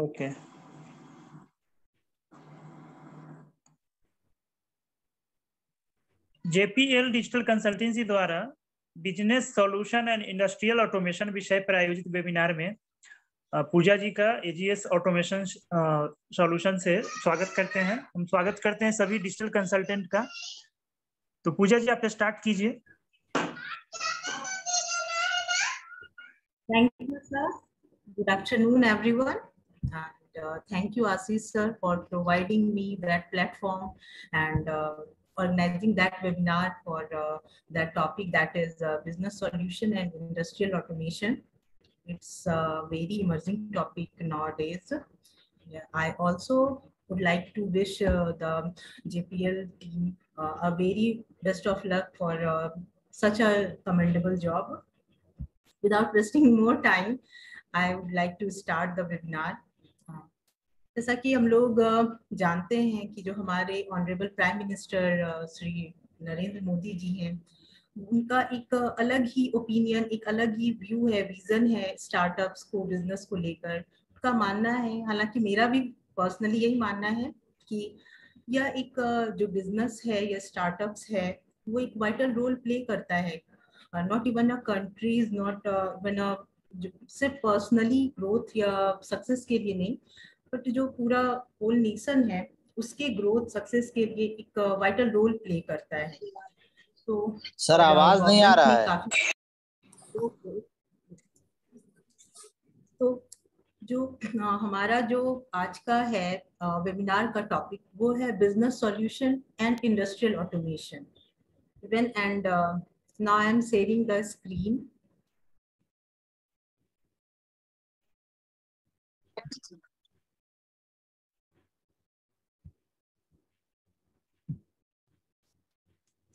Okay JPL digital consultancy द्वारा business solution and industrial automation विषय पर आयोजित वेबिनार में पूजा जी का एजीएस ऑटोमेशन सॉल्यूशन से स्वागत करते हैं हम स्वागत करते हैं सभी डिजिटल कंसल्टेंट का तो पूजा जी आप स्टार्ट कीजिए Thank you, sir. Good afternoon, everyone. And uh, thank you, Ashish, sir, for providing me that platform and uh, organizing that webinar for uh, that topic that is uh, business solution and industrial automation. It's a very emerging topic nowadays. Yeah, I also would like to wish uh, the JPL team uh, a very best of luck for such a commendable job without wasting more time, I would like to start the webinar. जैसा कि हम लोग जानते हैं कि जो हमारे honourable prime minister Shri Narendra Modi ji हैं, उनका एक अलग ही ओपिनियन एक अलग ही व्यू है विजन है स्टार्टअप्स को बिज़नेस को लेकर। उनका मानना है, हालाँकि मेरा भी पर्सनली यही मानना है कि यह एक जो बिज़नेस है, या स्टार्टअप्स है, वो एक वाइटल रोल प्ले करता है। Not even a countries not even a सिर्फ़ पर्सनली ग्रोथ या सक्सेस के लिए नहीं बट जो पूरा होल नेशन है उसके ग्रोथ सक्सेस के लिए एक वाइटल रोल प्ले करता है। तो सर आवाज़ नहीं आ रहा है। तो, जो हमारा जो आज का है वेबिनार का टॉपिक वो है business solution and industrial automation even and Now I'm sharing the screen.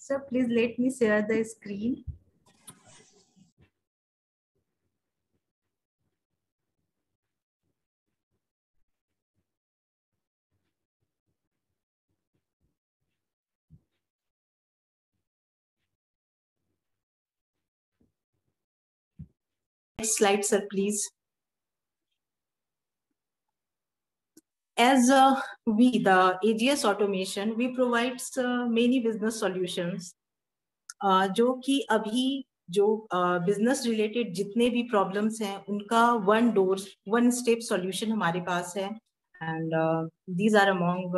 So please let me share the screen. Next slide, sir, please. As uh, we, the AGS automation, we provide uh, many business solutions uh, जो कि अभी जो business uh, related जितने भी problems हैं उनका one door one step solution हमारे पास है। And these are among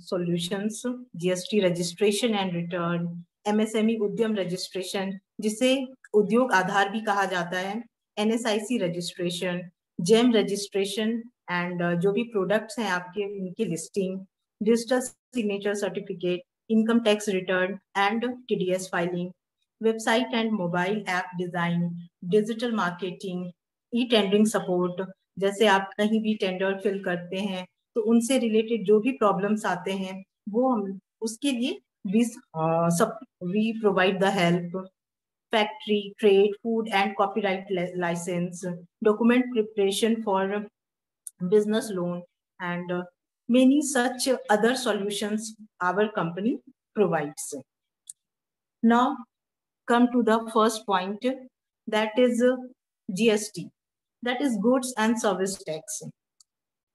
solutions GST registration and return MSME Udyam registration जिसे उद्योग आधार भी कहा जाता है NSIC registration GeM registration and जो भी प्रोडक्ट्स हैं आपके उनकी listing digital signature certificate income tax return and TDS filing website and mobile app design digital marketing e tendering support जैसे आप कहीं भी टेंडर फिल करते हैं तो उनसे रिलेटेड जो भी प्रॉब्लम्स आते हैं वो हम उसके लिए we provide the help factory, trade, food and copyright license, document preparation for business loan, and uh, many such other solutions our company provides. Now, come to the first point, that is uh, GST, that is goods and service tax.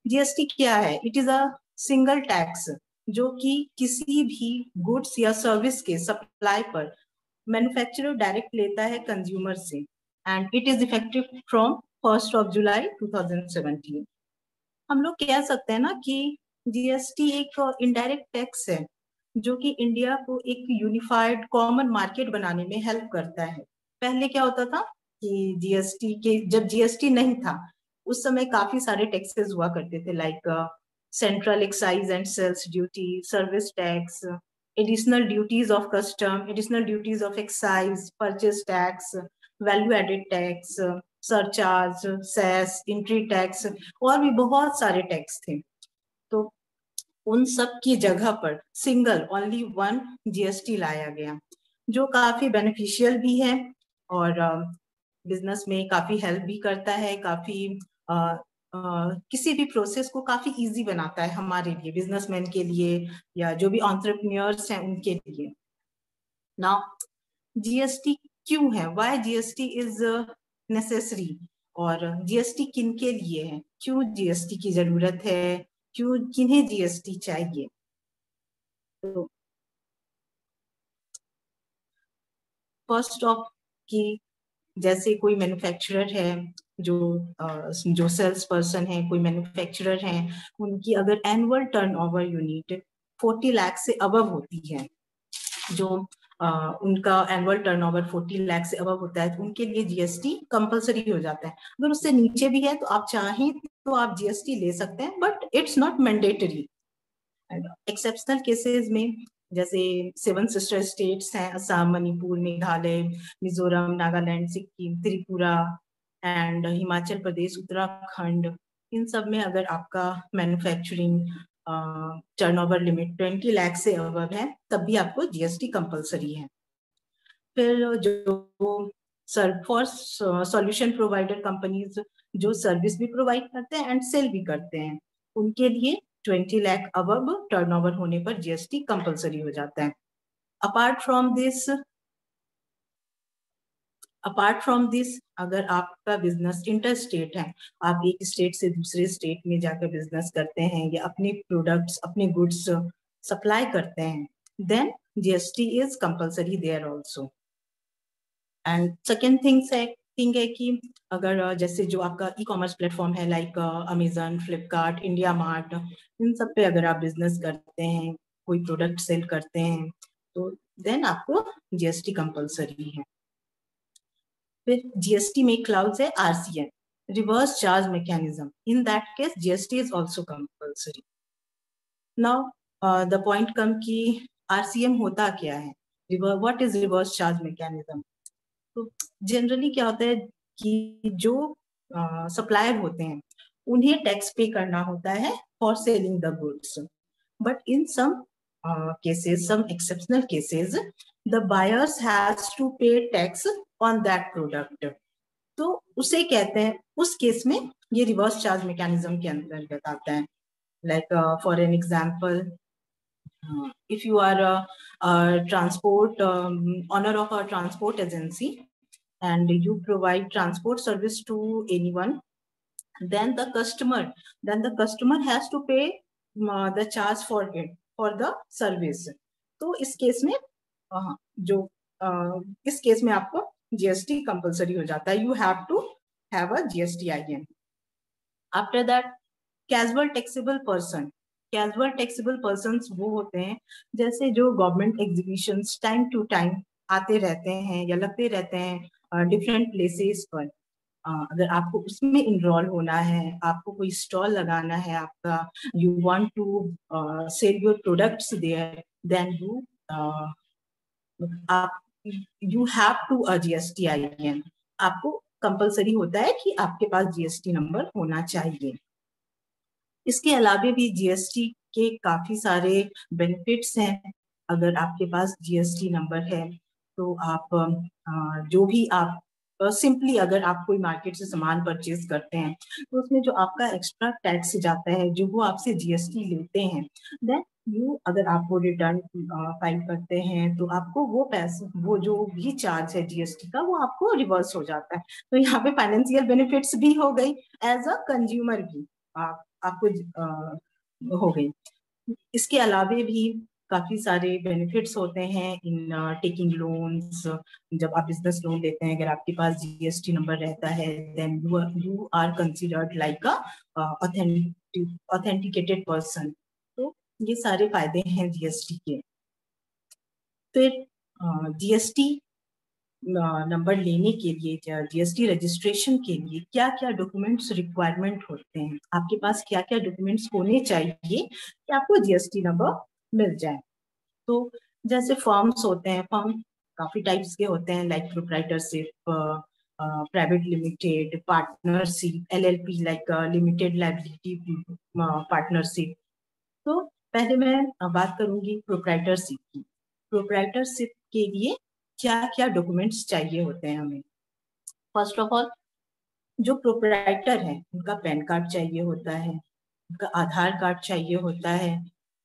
GST क्या है? It is a single tax जो कि किसी भी goods या service के supply पर manufacturer direct लेता है कंज्यूमर से and it is effective from first of July 2017 हम लोग कह सकते हैं ना कि जीएसटी एक इनडायरेक्ट टैक्स है जो कि इंडिया को एक यूनिफाइड कॉमन मार्केट बनाने में हेल्प करता है। पहले क्या होता था कि जीएसटी के जब जीएसटी नहीं था उस समय काफ़ी सारे टैक्सेस हुआ करते थे like central excise and sales duty service tax additional duties of custom additional duties of excise purchase tax value added tax, surcharge, cess entry tax और भी बहुत सारे टैक्स थे। तो उन सब की जगह पर सिंगल ओनली वन जीएसटी लाया गया जो काफ़ी बेनिफिशियल भी है और बिज़नेस में काफ़ी हेल्प भी करता है काफ़ी uh, किसी भी प्रोसेस को काफ़ी इजी बनाता है हमारे लिए बिजनेसमैन के लिए या जो भी ऑन्टरप्रन्योर्स हैं उनके लिए। नाउ जीएसटी क्यों है? वाई जीएसटी इज़ नेसेसरी और जीएसटी किन के लिए है? क्यों जीएसटी की ज़रूरत है? क्यों किन्हें जीएसटी चाहिए? तो फ़र्स्ट ऑफ़ कि जैसे कोई मैन्युफैक्चरर है, जो जो सेल्स पर्सन है, कोई मैन्युफैक्चरर है, उनकी अगर एनुअल टर्नओवर यूनिट 40 लाख से अबव होती है, जो उनका एनुअल टर्नओवर 40 लाख से अबव होता है तो उनके लिए जीएसटी कंपलसरी हो जाता है। अगर उससे नीचे भी है तो आप चाहें तो आप जीएसटी ले सकते हैं but it's not mandatory exceptional cases में, जैसे सेवन सिस्टर स्टेट्स हैं असम मणिपुर मेघालय मिजोरम नागालैंड सिक्किम त्रिपुरा एंड हिमाचल प्रदेश उत्तराखंड इन सब में अगर आपका manufacturing turnover limit twenty lakh से अबव है, तब भी आपको जीएसटी कंपलसरी है। फिर जो sir for solution provider companies जो सर्विस भी प्रोवाइड करते हैं एंड सेल भी करते हैं, उनके लिए ट्वेंटी लैख अब टर्नओवर होने पर जीएसटी कंपलसरी हो जाता है। Apart from this apart from this अगर आपका बिज़नेस इंटर स्टेट है, आप एक स्टेट से दूसरे स्टेट में जाकर बिज़नेस करते हैं या अपने प्रोडक्ट्स अपने गुड्स सप्लाई करते हैं then GST is compulsory there also and second things है थिंग है कि अगर जैसे जो आपका ई कॉमर्स प्लेटफॉर्म है like Amazon Flipkart India mart इन सब पे अगर आप बिज़नेस करते हैं, कोई प्रोडक्ट सेल करते हैं तो देन आपको जीएसटी कंपलसरी है। फिर जीएसटी में क्लाउड्स है RCM reverse charge mechanism in that case GST is also compulsory now the point come कि आरसीएम होता क्या है? What is reverse charge mechanism तो जनरली क्या होता है कि जो सप्लायर uh, होते हैं उन्हें टैक्स पे करना होता है for selling the goods but in some cases some exceptional cases the buyers has to pay tax on that product तो उसे कहते हैं, उस केस में ये रिवर्स चार्ज मैकेनिज्म के अंतर्गत आते हैं। Like for an example if you are transport owner of a transport agency and you provide transport service to any one then the customer then the customer has to pay the charge for it for the service तो इस case में जो इस case में आपको GST compulsory हो जाता है. You have to have a GST I N after that casual taxable person casual taxable person वो होते हैं, जैसे जो government exhibition time to time आते रहते हैं या लगते रहते हैं डिफरेंट प्लेसेस पर. अगर आपको उसमें इनरोल होना है, आपको कोई स्टॉल लगाना है, आपका you want to sell your products there then you आप you have to GST I N आपको कंपलसरी होता है कि आपके पास जीएसटी नंबर होना चाहिए। इसके अलावा भी जीएसटी के काफ़ी सारे बेनिफिट्स हैं। अगर आपके पास जीएसटी नंबर है तो आप जो भी आप सिंपली अगर आप कोई मार्केट से सामान परचेज करते हैं तो उसमें जो आपका एक्स्ट्रा टैक्स जाता है जो वो आपसे जीएसटी लेते हैं देन यू अगर आप वो रिटर्न फ़ाइल करते हैं तो आपको वो पैसे वो जो भी चार्ज है जीएसटी का वो आपको रिवर्स हो जाता है। तो यहाँ पे फाइनेंशियल बेनिफिट्स भी हो गई एज अ कंज्यूमर भी आप आपको आ, हो गई। इसके अलावे भी काफ़ी सारे बेनिफिट्स होते हैं इन टेकिंग लोन्स जब आप बिज़नेस लोन लेते हैं, अगर आपके पास जीएसटी नंबर रहता है then you are considered like authenticated person तो ये सारे फ़ायदे हैं जीएसटी के। फिर जीएसटी नंबर लेने के लिए जीएसटी रजिस्ट्रेशन के लिए क्या क्या डॉक्यूमेंट्स रिक्वायरमेंट होते हैं? आपके पास क्या क्या डॉक्यूमेंट्स होने चाहिए कि आपको जीएसटी नंबर मिल जाए। तो जैसे फॉर्म्स होते हैं, फॉर्म काफ़ी टाइप्स के होते हैं like proprietorship private limited partnership LLP like limited liability partnership तो पहले मैं बात करूँगी प्रोप्राइटरशिप की। प्रोप्राइटरशिप के लिए क्या क्या डॉक्यूमेंट्स चाहिए होते हैं हमें? फ़र्स्ट ऑफ़ ऑल जो प्रोपराइटर है, उनका पैन कार्ड चाहिए होता है, उनका आधार कार्ड चाहिए होता है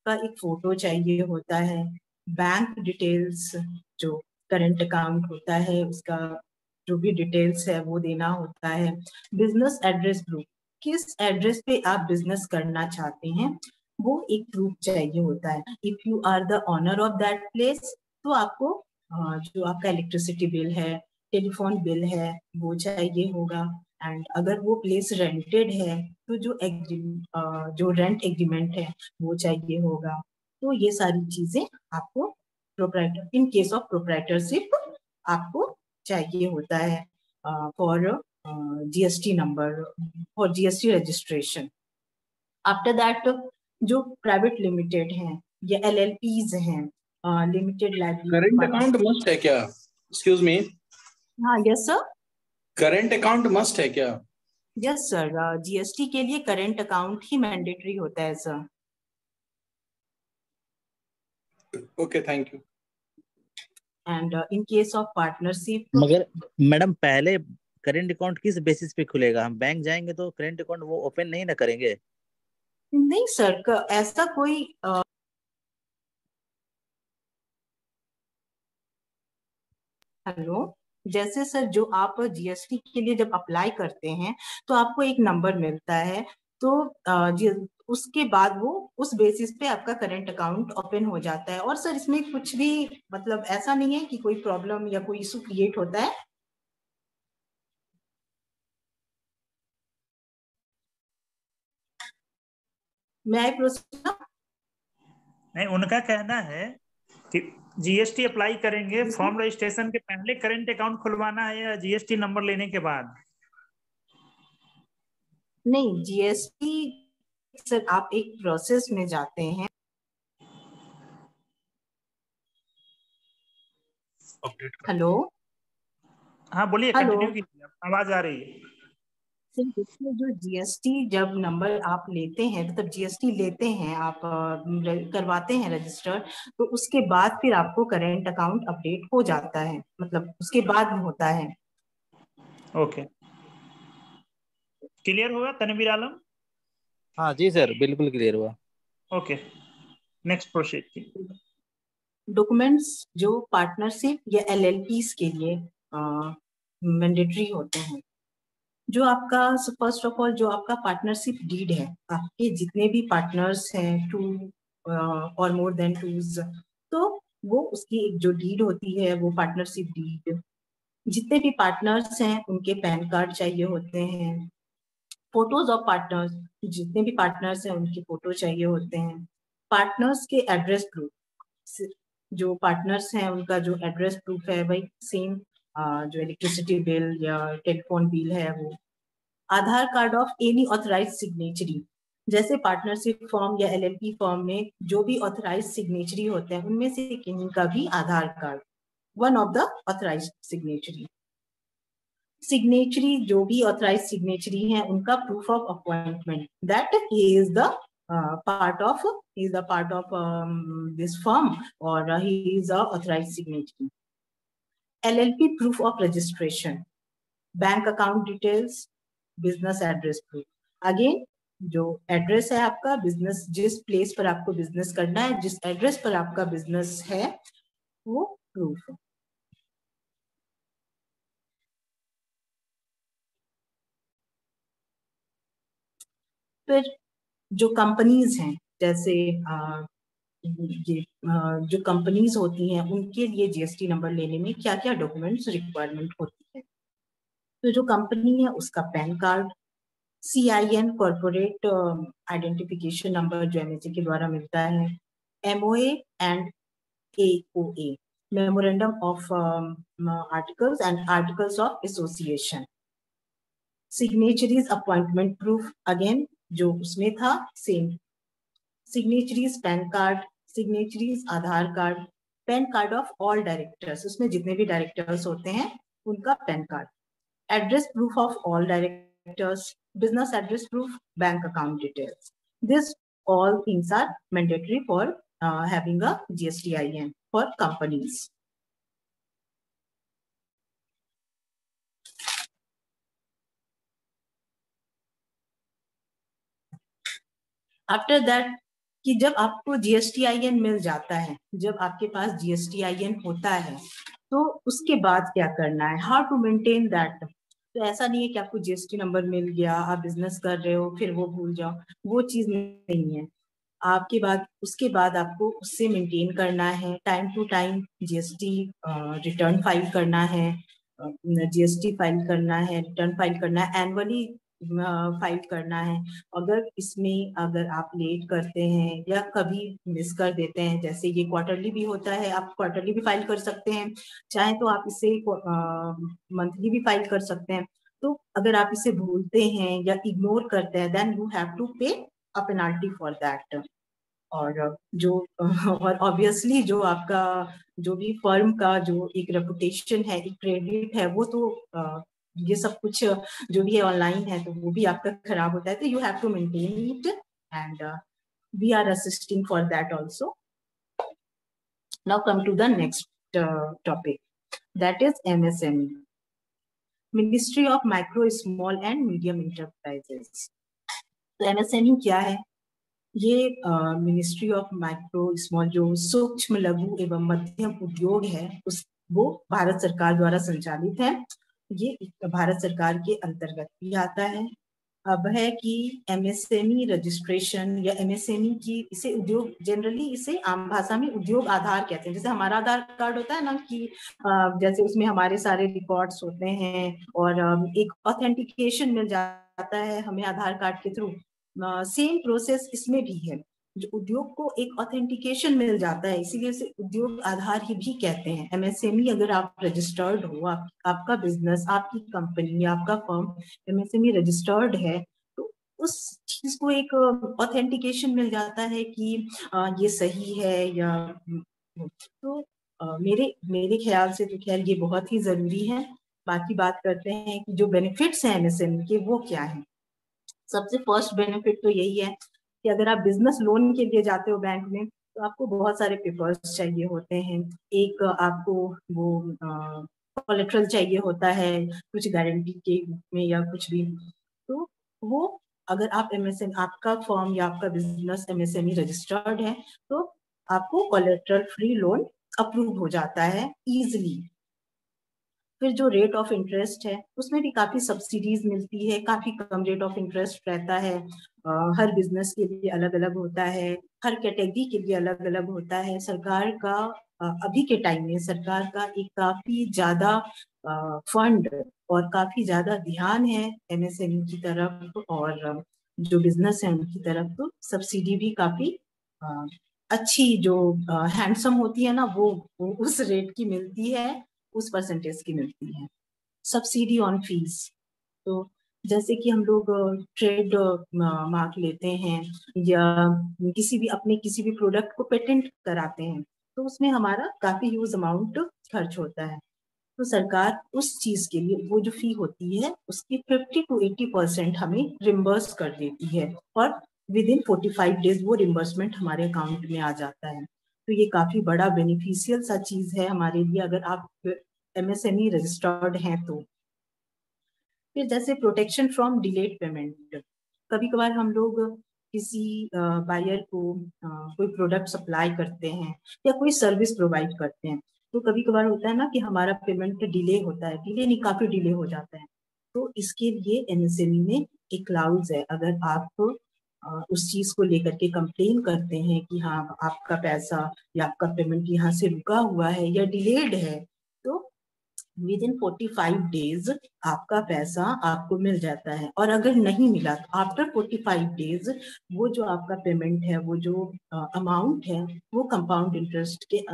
का एक फ़ोटो चाहिए होता है। बैंक डिटेल्स जो करंट अकाउंट होता है, उसका जो भी डिटेल्स है, वो देना होता है। बिज़नेस एड्रेस प्रूफ किस एड्रेस पे आप बिज़नेस करना चाहते हैं, वो एक प्रूफ चाहिए होता है। If you are the owner of that place तो आपको जो आपका इलेक्ट्रिसिटी बिल है टेलीफोन बिल है, वो चाहिए होगा। एंड अगर वो प्लेस रेंटेड है तो जो जो रेंट एग्रीमेंट है वो चाहिए होगा। तो ये सारी चीज़ें आपको proprietor in case of proprietorship आपको चाहिए होता है for GST number for GST registration after that जो प्राइवेट लिमिटेड हैं या एल एल पीज हैं limited life current account must है क्या? एक्सक्यूज मी हाँ yes sir current account must है क्या? यस सर जीएसटी के लिए करंट अकाउंट ही मैंडेटरी होता है sir okay thank you and in case of partnership मगर मैडम पहले करंट अकाउंट किस बेसिस पे खुलेगा? हम बैंक जाएँगे तो करंट अकाउंट वो ओपन नहीं ना करेंगे? नहीं सर ऐसा कोई हेलो uh, जैसे सर जो आप जीएसटी के लिए जब अप्लाई करते हैं तो आपको एक नंबर मिलता है। तो उसके बाद वो उस बेसिस पे आपका करंट अकाउंट ओपन हो जाता है। और सर इसमें कुछ भी मतलब ऐसा नहीं है कि कोई प्रॉब्लम या कोई इशू क्रिएट होता है? मैं नहीं, उनका कहना है कि जीएसटी अप्लाई करेंगे। फॉर्म रजिस्ट्रेशन के पहले करंट अकाउंट खुलवाना है या जीएसटी नंबर लेने के बाद? नहीं जीएसटी सर आप एक प्रोसेस में जाते हैं। हेलो हाँ बोलिए कंटिन्यू कीजिए। आवाज़ आ रही है। सिर्फ़ इसमें जो जीएसटी जब नंबर आप लेते हैं मतलब तो जीएसटी लेते हैं आप करवाते हैं रजिस्टर तो उसके बाद फिर आपको करेंट अकाउंट अपडेट हो जाता है मतलब उसके बाद होता है। ओके। क्लियर हुआ तनवीर आलम? हाँ जी सर बिल्कुल क्लियर हुआ। ओके नेक्स्ट प्रोसीड डॉक्यूमेंट्स जो पार्टनरशिप या एलएलपी के लिए मैंडेटरी होते हैं। जो आपका फ़र्स्ट ऑफ़ ऑल जो आपका पार्टनरशिप डीड है, आपके जितने भी पार्टनर्स हैं टू और मोर देन टूज तो वो उसकी एक जो डीड होती है, वो पार्टनरशिप डीड जितने भी पार्टनर्स हैं, उनके पैन कार्ड चाहिए होते हैं फ़ोटोज़ ऑफ़ पार्टनर्स जितने भी पार्टनर्स हैं, उनकी फ़ोटो चाहिए होते हैं पार्टनर्स के एड्रेस प्रूफ जो पार्टनर्स हैं, उनका जो एड्रेस प्रूफ है भाई सेम जो इलेक्ट्रिसिटी बिल या टेलीफोन बिल है वो। Aadhaar card of any authorise signatory जैसे पार्टनरशिप फॉर्म या एलएलपी फॉर्म में जो भी ऑथराइज सिग्नेचरी होते हैं, उनमें से किन्हीं का भी Aadhaar card one of the authorise signatory signatory जो भी ऑथराइज सिग्नेचरी है, उनका proof of appointment that is the part of is the part of this form और he is authorise signatory LLP proof of registration, bank account details, business address proof. Again, जो address है आपका business जिस place पर आपको business करना है जिस एड्रेस पर आपका बिज़नेस है वो प्रूफ है फिर जो कंपनीज़ हैं जैसे जो कंपनीज़ होती हैं, उनके लिए जीएसटी नंबर लेने में क्या क्या डॉक्यूमेंट्स रिक्वायरमेंट होती है? तो जो कंपनी है, उसका PAN card C I N corporate identification number जो एम के द्वारा मिलता है M and A O A memorandum of articles and articles of association signatories appointment proof again जो उसमें था same signatories PAN card signatories Aadhaar card PAN card of all directors उसमें जितने भी डायरेक्टर्स होते हैं उनका PAN card address proof of all directors business address proof bank account details this all things are mandatory for uh, having a GSTIN for. After that, कि जब आपको GST I N मिल जाता है, जब आपके पास जीएसटी आई एन होता है तो उसके बाद क्या करना है? हाउ टू मेंटेन दैट तो ऐसा नहीं है कि आपको जीएसटी नंबर मिल गया, आप बिज़नेस कर रहे हो, फिर वो भूल जाओ। वो चीज़ नहीं है। आपके बाद, उसके बाद आपको उससे मेंटेन करना है। Time to time GST return file करना है। जीएसटी फ़ाइल करना है रिटर्न फ़ाइल करना है। एनुअली फ़ाइल करना है। अगर इसमें अगर आप लेट करते हैं या कभी मिस कर देते हैं, जैसे ये क्वार्टरली भी होता है, आप क्वार्टरली भी फ़ाइल कर सकते हैं। चाहे तो आप इसे मंथली भी फ़ाइल कर सकते हैं। तो अगर आप इसे भूलते हैं या इग्नोर करते हैं then you have to pay a penalty for that और जो, और ऑब्वियसली जो आपका, जो भी फर्म का जो एक रेपुटेशन है, एक क्रेडिट है, वो तो ये सब कुछ जो भी है ऑनलाइन है तो वो भी आपका खराब होता है तो you have to maintain it and we are assisting for that also now come to the next topic that is MSME ministry of micro small and medium enterprises तो एमएसएमई क्या है? ये मिनिस्ट्री ऑफ़ माइक्रो स्मॉल जो सूक्ष्म, लघु एवं मध्यम उद्योग है, उस, वो भारत सरकार द्वारा संचालित है। ये भारत सरकार के अंतर्गत भी आता है। अब है कि एमएसएमई रजिस्ट्रेशन या एमएसएमई की इसे उद्योग जनरली इसे आम भाषा में उद्योग आधार कहते हैं। जैसे हमारा आधार कार्ड होता है ना कि जैसे उसमें हमारे सारे रिकॉर्ड्स होते हैं और एक ऑथेंटिकेशन मिल जाता है हमें आधार कार्ड के थ्रू सेम प्रोसेस इसमें भी है। उद्योग को एक ऑथेंटिकेशन मिल जाता है इसीलिए उसे उद्योग आधार ही भी कहते हैं। एमएसएमई अगर आप रजिस्टर्ड हो आप, आपका बिज़नेस आपकी कंपनी आपका फर्म एमएसएमई रजिस्टर्ड है तो उस चीज़ को एक ऑथेंटिकेशन मिल जाता है कि आ, ये सही है या तो आ, मेरे मेरे ख्याल से तो खैर ये बहुत ही ज़रूरी है। बाकी बात करते हैं कि जो बेनिफिट्स हैं एमएसएमई के वो क्या है? सबसे फ़र्स्ट बेनिफिट तो यही है कि अगर आप बिज़नेस लोन के लिए जाते हो बैंक में तो आपको बहुत सारे पेपर्स चाहिए होते हैं। एक आपको वो कोलेट्रल चाहिए होता है, कुछ गारंटी के में या कुछ भी। तो वो अगर आप एमएसएम आपका फॉर्म या आपका बिज़नेस एम एमएसएमई रजिस्टर्ड है तो आपको कोलेट्रल फ्री लोन अप्रूव हो जाता है इजिली फिर जो रेट ऑफ़ इंटरेस्ट है उसमें भी काफ़ी सब्सिडीज मिलती है काफ़ी कम रेट ऑफ़ इंटरेस्ट रहता है। हर बिज़नेस के लिए अलग अलग होता है हर कैटेगरी के लिए अलग अलग होता है। सरकार का अभी के टाइम में सरकार का एक काफ़ी ज़्यादा फंड और काफ़ी ज़्यादा ध्यान है एमएसएमई की तरफ़ और जो बिज़नेस है उनकी तरफ़ तो सब्सिडी भी काफ़ी अच्छी जो हैंडसम होती है ना वो, वो उस रेट की मिलती है। उस परसेंटेज की मिलती है। सब्सिडी ऑन फ़ीस तो जैसे कि हम लोग ट्रेड मार्क लेते हैं या किसी भी, अपने किसी भी प्रोडक्ट को पेटेंट कराते हैं तो उसमें हमारा काफ़ी ह्यूज अमाउंट खर्च होता है। तो सरकार उस चीज़ के लिए, वो जो फ़ी होती है, उसकी 50 टू 80 परसेंट हमें रिम्बर्स कर देती है और विद इन 45 डेज़ वो रिम्बर्समेंट हमारे अकाउंट में आ जाता है। तो ये काफ़ी बड़ा बेनिफिशियल सा चीज़ है हमारे लिए अगर आप एमएसएमई रजिस्टर्ड हैं तो। फिर जैसे प्रोटेक्शन फ्रॉम डिलेड पेमेंट कभी कभार हम लोग किसी बायर को कोई प्रोडक्ट सप्लाई करते हैं या कोई सर्विस प्रोवाइड करते हैं तो कभी कभार होता है ना कि हमारा पेमेंट डिले होता है डिले नहीं, काफ़ी डिले हो जाता है। तो इसके लिए एमएसएमई में एक क्लाउज है, अगर आप उस चीज़ को लेकर के कंप्लेन करते हैं कि हाँ आपका पैसा या आपका पेमेंट यहाँ से रुका हुआ है या डिलेड है। तो within forty five days आपका पैसा आपको मिल जाता है और अगर नहीं मिला तो आफ्टर फोर्टी फाइव डेज़ वो जो आपका पेमेंट है, वो जो अमाउंट है, वो कंपाउंड इंटरेस्ट के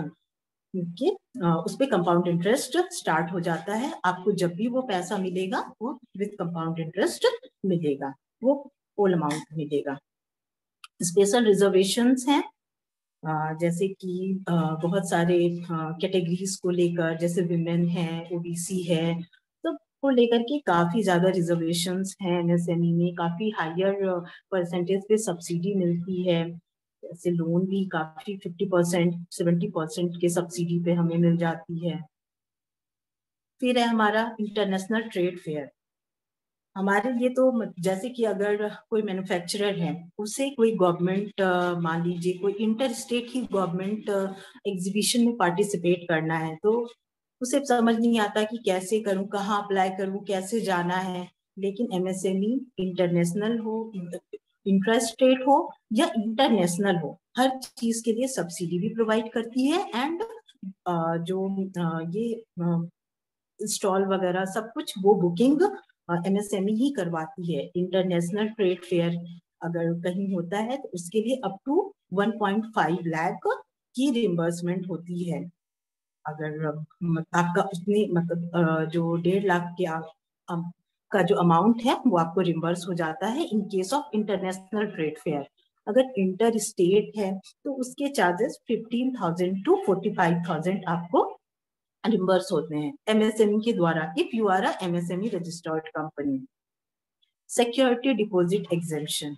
के उस पर कंपाउंड इंटरेस्ट स्टार्ट हो जाता है। आपको जब भी वो पैसा मिलेगा, वो विद कंपाउंड इंटरेस्ट मिलेगा। वो होल अमाउंट मिलेगा स्पेशल रिजर्वेशन हैं जैसे कि बहुत सारे कैटेगरीज को लेकर, जैसे विमेन है ओबीसी है सबको लेकर के काफ़ी ज़्यादा रिजर्वेशन हैं एनएसएमई में काफ़ी हायर परसेंटेज पे सब्सिडी मिलती है। जैसे लोन भी काफ़ी फिफ्टी परसेंट सेवेंटी परसेंट के सब्सिडी पे हमें मिल जाती है। फिर है हमारा इंटरनेशनल ट्रेड फेयर हमारे लिए तो जैसे कि अगर कोई मैन्युफैक्चरर है, उसे कोई गवर्नमेंट मान लीजिए कोई इंटर स्टेट ही गवर्नमेंट एग्जीबिशन में पार्टिसिपेट करना है तो उसे समझ नहीं आता कि कैसे करूँ, कहाँ अप्लाई करूँ, कैसे जाना है। लेकिन एमएसएमई इंटरनेशनल हो इंटरेस्ट रेट हो या इंटरनेशनल हो, हर चीज़ के लिए सब्सिडी भी प्रोवाइड करती है एंड जो ये स्टॉल वगैरह सब कुछ वो बुकिंग एमएसएमई ही करवाती है। इंटरनेशनल ट्रेड फेयर अगर कहीं होता है तो उसके लिए अप टू 1.5 लाख की रिम्बर्समेंट होती है। अगर आपका उसने मतलब जो डेढ़ लाख के का जो अमाउंट है, वो आपको रिम्बर्स हो जाता है in case of international trade fair अगर इंटर स्टेट है तो उसके charges fifteen thousand to forty five thousand आपको रिम्बर्स होते हैं एमएसएमई के द्वारा if you are MSME registered company security deposit exemption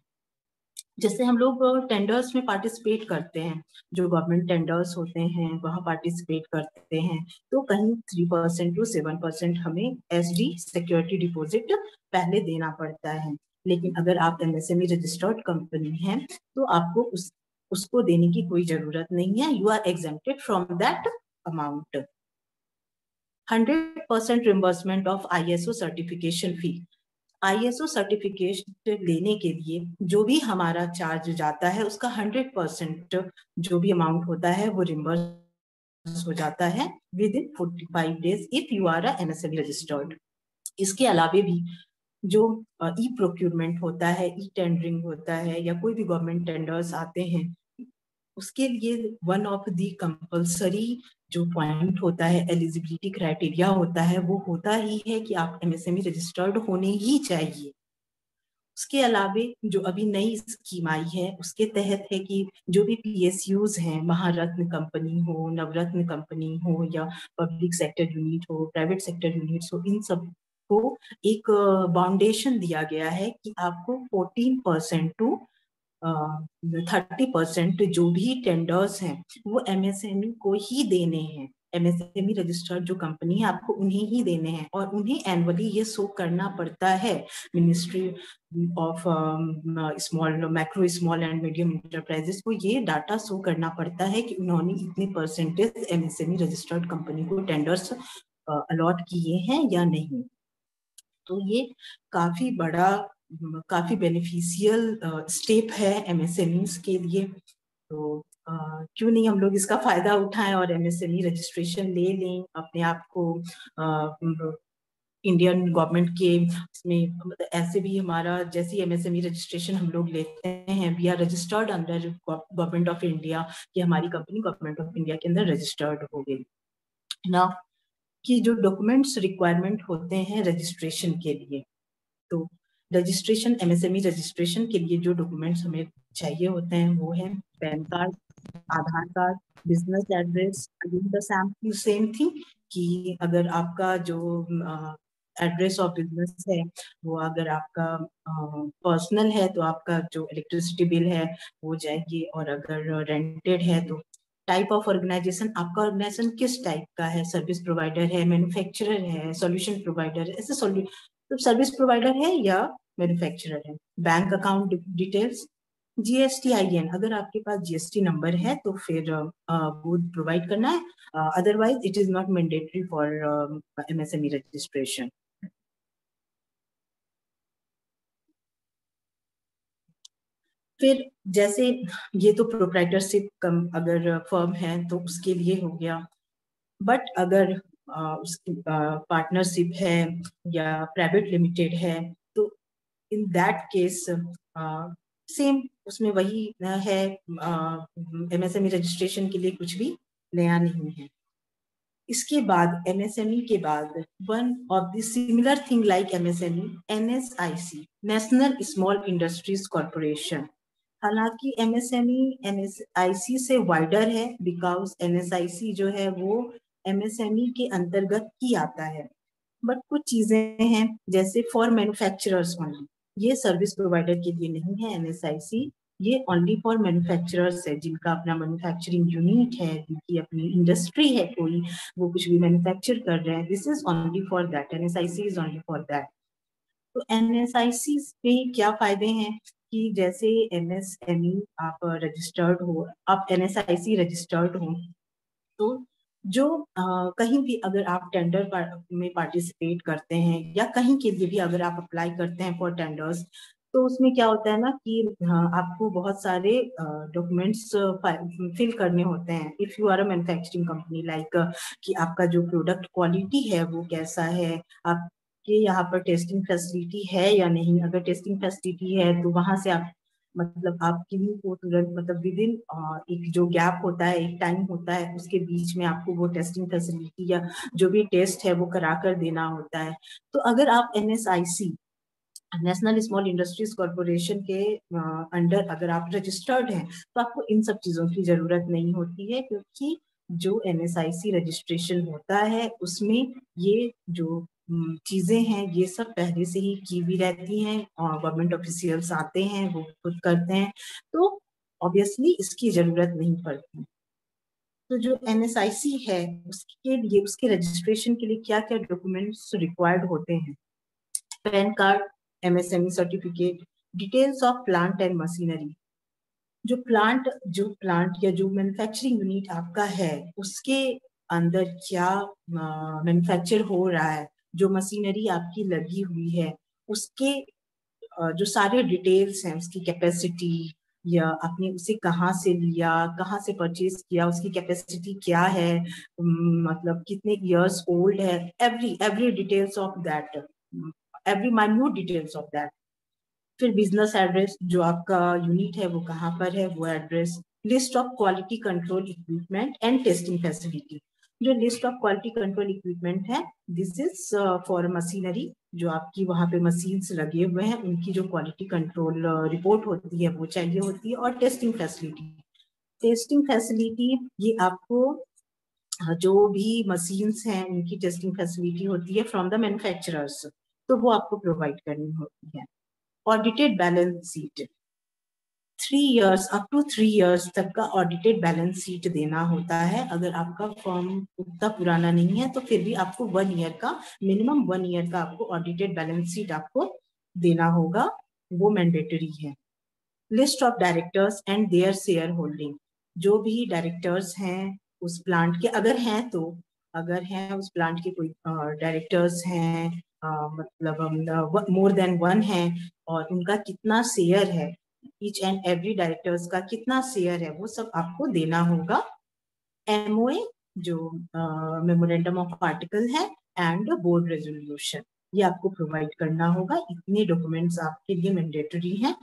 जैसे हम लोग टेंडर्स में पार्टिसिपेट करते हैं, जो गवर्नमेंट टेंडर्स होते हैं, वहाँ पार्टिसिपेट करते हैं तो कहीं three percent to seven percent हमें एस डी सिक्योरिटी डिपोजिट पहले देना पड़ता है। लेकिन अगर आप एमएसएमई रजिस्टर्ड कंपनी है तो आपको उस, उसको देने की कोई ज़रूरत नहीं है। You are exempted from that amount hundred percent reimbursement of ISO certification fee ISO certificate लेने के लिए जो भी हमारा चार्ज जाता है, उसका हंड्रेड परसेंट जो भी अमाउंट होता है, वो रिम्बर्स हो जाता है within forty five days if you are MSME registered इसके अलावे भी जो ई प्रोक्यूरमेंट होता है ई टेंडरिंग होता है या कोई भी गवर्नमेंट टेंडर्स आते हैं उसके लिए वन ऑफ़ दी कंपल्सरी जो पॉइंट होता है एलिजिबिलिटी क्राइटेरिया होता है, वो होता ही है कि आप एमएसएमई रजिस्टर्ड e होने ही चाहिए। उसके अलावे जो अभी नई स्कीम आई है, उसके तहत है कि जो भी पीएसयूज हैं, महारत्न कंपनी हो, नवरत्न कंपनी हो, या पब्लिक सेक्टर यूनिट हो प्राइवेट सेक्टर यूनिट हो, इन सबको एक बाउंडेशन दिया गया है कि आपको 14 परसेंट टू थर्टी परसेंट जो भी टेंडर्स हैं, वो एमएसएमई को ही देने हैं। एमएसएमई रजिस्टर्ड जो कंपनी है, आपको उन्हें ही देने हैं और उन्हें एनुअली ये शो करना पड़ता है। Ministry of small macro small and medium enterprises को ये डाटा शो करना पड़ता है कि उन्होंने इतने परसेंटेज एमएसएमई रजिस्टर्ड कंपनी को टेंडर्स अलॉट किए हैं या नहीं। तो ये काफ़ी बड़ा काफ़ी बेनिफिशियल स्टेप है एमएसएमईज के लिए। तो क्यों नहीं हम लोग इसका फ़ायदा उठाएँ और एमएसएमई रजिस्ट्रेशन ले लें अपने आप को इंडियन गवर्नमेंट के इसमें मतलब ऐसे भी हमारा, जैसी एमएसएमई रजिस्ट्रेशन हम लोग लेते हैं we are registered under government of India कि हमारी कंपनी गवर्नमेंट ऑफ़ इंडिया के अंदर रजिस्टर्ड हो गई। ना, कि जो डॉक्यूमेंट्स रिक्वायरमेंट होते हैं रजिस्ट्रेशन के लिए तो रजिस्ट्रेशन एमएसएमई रजिस्ट्रेशन के लिए जो डॉक्यूमेंट्स हमें चाहिए होते हैं, वो है PAN card Aadhaar card business address the same thing कि अगर आपका जो एड्रेस ऑफ़ बिज़नेस है, वो अगर आपका पर्सनल है तो आपका जो इलेक्ट्रिसिटी बिल है वो जाएगी और अगर रेंटेड है तो टाइप ऑफ़ ऑर्गेनाइजेशन आपका ऑर्गेनाइजेशन किस टाइप का है? सर्विस प्रोवाइडर है मैन्युफैक्चरर है सॉल्यूशन प्रोवाइडर ऐसे तो सर्विस प्रोवाइडर है या मैन्युफैक्चरर है? Bank account details GST I N अगर आपके पास जीएसटी नंबर है तो फिर वो प्रोवाइड करना है। Otherwise it is not mandatory for MSME registration फिर जैसे ये तो प्रोप्राइटरशिप कम, अगर फर्म है तो उसके लिए हो गया। बट अगर उसकी पार्टनरशिप है या प्राइवेट लिमिटेड है तो इन दैट केस सेम उसमें वही है एमएसएमई रजिस्ट्रेशन के लिए कुछ भी नया नहीं है। इसके बाद एमएसएमई के बाद one of the similar thing like MSME NSIC national small industries corporation हालाँकि एमएसएमई एनएसआईसी से वाइडर है बिकॉज़ एनएसआईसी जो है वो एमएसएमई के अंतर्गत ही आता है। बट कुछ चीज़ें हैं, जैसे फॉर मैन्युफैक्चरर्स ओनली ये सर्विस प्रोवाइडर के लिए नहीं है एनएसआईसी ये ओनली फॉर मैन्युफैक्चरर्स है, जिनका अपना मैन्युफैक्चरिंग यूनिट है, जिनकी अपनी इंडस्ट्री है कोई, वो कुछ भी मैन्युफैक्चर कर रहे हैं। This is only for that NSIC is only for that तो एनएसआईसी पे क्या फ़ायदे हैं? कि जैसे एमएसएमई आप रजिस्टर्ड हो, आप एनएसआईसी रजिस्टर्ड हो तो जो आ, कहीं भी अगर आप टेंडर में पार्टिसिपेट करते हैं या कहीं के भी अगर आप अप्लाई करते हैं फॉर टेंडर्स तो उसमें क्या होता है ना कि आपको बहुत सारे डॉक्यूमेंट्स फिल करने होते हैं। If you are a manufacturing company like कि आपका जो प्रोडक्ट क्वालिटी है वो कैसा है आपके यहाँ पर टेस्टिंग फैसिलिटी है या नहीं? अगर टेस्टिंग फैसिलिटी है तो वहाँ से आप मतलब आप किन्हीं को तुरंत मतलब विद इन एक जो गैप होता है, एक टाइम होता है, उसके बीच में आपको वो टेस्टिंग फैसिलिटी या जो भी टेस्ट है वो करा कर देना होता है। तो अगर आप NSIC national small industries corporation के अंडर अगर आप रजिस्टर्ड हैं तो आपको इन सब चीज़ों की ज़रूरत नहीं होती है, क्योंकि जो एनएसआईसी रजिस्ट्रेशन होता है, उसमें ये जो चीज़ें हैं, ये सब पहले से ही की भी रहती हैं और गवर्नमेंट ऑफिशियल्स आते हैं, वो खुद करते हैं तो ऑब्वियसली इसकी ज़रूरत नहीं पड़ती। तो जो एनएसआईसी है, उसके लिए, उसके रजिस्ट्रेशन के लिए क्या क्या डॉक्यूमेंट्स रिक्वायर्ड होते हैं? PAN card MSME certificate details of plant and machinery जो प्लांट जो प्लांट या जो मैन्युफैक्चरिंग यूनिट आपका है, उसके अंदर क्या मैन्युफैक्चर हो रहा है? जो मशीनरी आपकी लगी हुई है, उसके जो सारे डिटेल्स हैं, उसकी कैपेसिटी या आपने उसे कहाँ से लिया, कहाँ से परचेज किया, उसकी कैपेसिटी क्या है मतलब कितने इयर्स ओल्ड है every every details of that every minute details of that फिर बिज़नेस एड्रेस जो आपका यूनिट है, वो कहाँ पर है, वो address list of quality control equipment and testing facility जो list of quality control equipment है दिस इज़ फॉर मशीनरी जो आपकी वहाँ पे मशीन्स लगे हुए हैं उनकी जो क्वालिटी कंट्रोल रिपोर्ट होती है वो चाहिए होती है और टेस्टिंग फैसिलिटी टेस्टिंग फैसिलिटी ये आपको uh, जो भी मशीन्स हैं उनकी टेस्टिंग फैसिलिटी होती है फ्रॉम द मैन्युफैक्चरर्स तो वो आपको प्रोवाइड करनी होती है। Audited balance sheet three years up to three years तक का ऑडिटेड बैलेंस शीट देना होता है। अगर आपका फॉर्म उतना पुराना नहीं है तो फिर भी आपको वन ईयर का मिनिमम वन ईयर का आपको ऑडिटेड बैलेंस शीट आपको देना होगा। वो मैंडेटरी है। List of directors and their share holding जो भी डायरेक्टर्स हैं, उस प्लांट के, अगर हैं तो अगर हैं, उस प्लांट के कोई डायरेक्टर्स हैं मतलब मोर देन वन है, और उनका कितना शेयर है ईच एंड एवरी डायरेक्टर्स का कितना शेयर है, वो सब आपको देना होगा। एमओए जो मेमोरेंडम ऑफ़ आर्टिकल है एंड बोर्ड रेजोल्यूशन ये आपको प्रोवाइड करना होगा। इतने डॉक्यूमेंट्स आपके लिए मैंडेटरी हैं।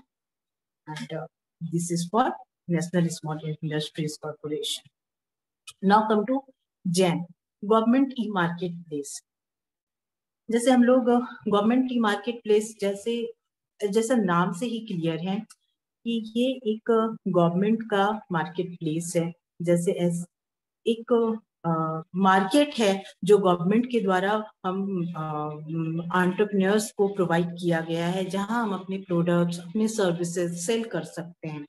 And this is for national small industries corporation now come to GeM government e market place जैसे हम लोग गवर्नमेंट ई मार्केट प्लेस जैसे, जैसा नाम से ही क्लियर है कि ये एक गवर्नमेंट का मार्केट प्लेस है। जैसे एस एक मार्केट है जो गवर्नमेंट के द्वारा हम एंटरप्रेन्योर्स को प्रोवाइड किया गया है, जहाँ हम अपने प्रोडक्ट्स अपने सर्विसेज़ सेल कर सकते हैं।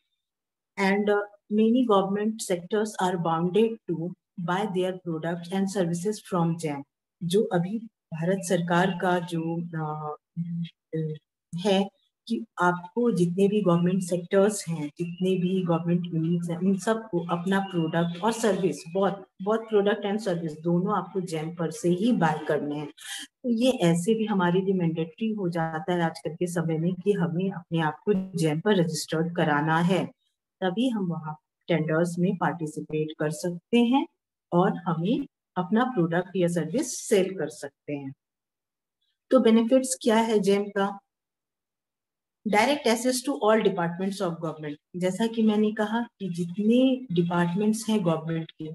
And many government sectors are bounded to buy their products and services from GeM जो अभी भारत सरकार का जो है कि आपको जितने भी गवर्नमेंट सेक्टर्स हैं, जितने भी गवर्नमेंट यूनिट्स हैं, उन सबको अपना प्रोडक्ट और सर्विस बहुत बहुत प्रोडक्ट एंड सर्विस दोनों आपको जैम पर से ही बाय करने हैं। तो ये ऐसे भी हमारे लिए मैंडेटरी हो जाता है आजकल के समय में कि हमें अपने आप को जैम पर रजिस्टर्ड कराना है। तभी हम वहाँ टेंडर्स में पार्टिसिपेट कर सकते हैं और हमें अपना प्रोडक्ट या सर्विस सेल कर सकते हैं। तो बेनिफिट्स क्या है जेम का? Direct access to all departments of government जैसा कि मैंने कहा कि जितने डिपार्टमेंट्स हैं गवर्नमेंट के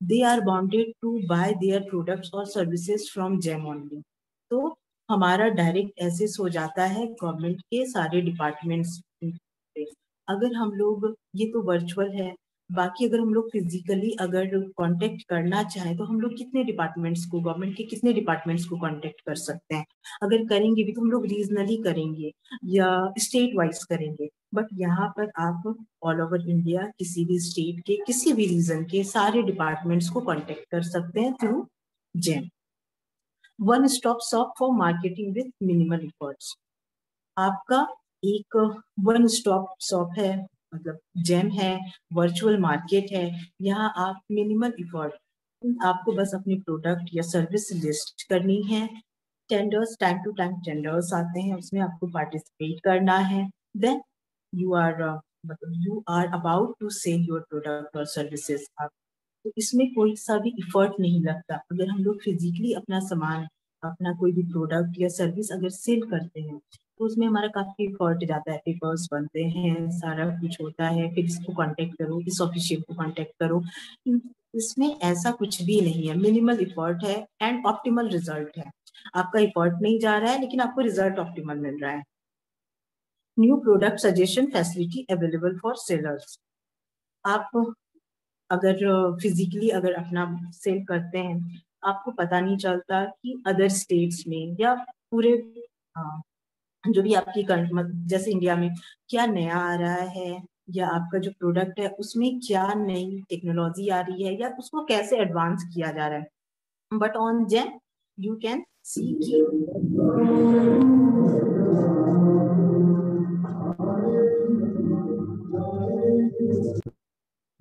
they are bounded to buy their products और सर्विसेज़ फ्रॉम जेम ओनली तो हमारा डायरेक्ट एसेस हो जाता है गवर्नमेंट के सारे डिपार्टमेंट्स अगर हम लोग, ये तो वर्चुअल है बाकी अगर हम लोग फिजिकली अगर कांटेक्ट करना चाहें तो हम लोग कितने डिपार्टमेंट्स को गवर्नमेंट के कितने डिपार्टमेंट्स को कांटेक्ट कर सकते हैं? अगर करेंगे भी तो हम लोग रीजनली करेंगे या स्टेट वाइज करेंगे। बट यहाँ पर आप ऑल ओवर इंडिया किसी भी स्टेट के, किसी भी रीजन के सारे डिपार्टमेंट्स को कॉन्टेक्ट कर सकते हैं through GeM one stop shop for marketing with minimal efforts आपका एक वन स्टॉप शॉप है मतलब जेम है वर्चुअल मार्केट है, यहाँ आप मिनिमल इफर्ट आपको बस अपनी प्रोडक्ट या सर्विस लिस्ट करनी है। Tenders time to time tenders आते हैं, उसमें आपको पार्टिसिपेट करना है। देन यू आर मतलब you are about to sell your product और सर्विसेज़ आप। तो इसमें कोई सा भी इफर्ट नहीं लगता। अगर हम लोग फिजिकली अपना सामान, अपना कोई भी प्रोडक्ट या सर्विस अगर सेल करते हैं तो उसमें हमारा काफ़ी इफर्ट जाता है पेपर्स बनते हैं, सारा कुछ होता है, फिर इसको कांटेक्ट करो, इस ऑफिशियल को कांटेक्ट करो। इसमें ऐसा कुछ भी नहीं है मिनिमल इफर्ट है एंड ऑप्टिमल रिज़ल्ट है। आपका इफर्ट नहीं जा रहा है, लेकिन आपको रिज़ल्ट ऑप्टिमल मिल रहा है। New product suggestion facility available for sellers आप अगर फिजिकली अगर अपना सेल करते हैं, आपको पता नहीं चलता कि अदर स्टेट्स में या पूरे जो भी आपकी जैसे इंडिया में क्या नया आ रहा है? या आपका जो प्रोडक्ट है उसमें क्या नई टेक्नोलॉजी आ रही है? या उसको कैसे एडवांस किया जा रहा है? But on GeM you can see की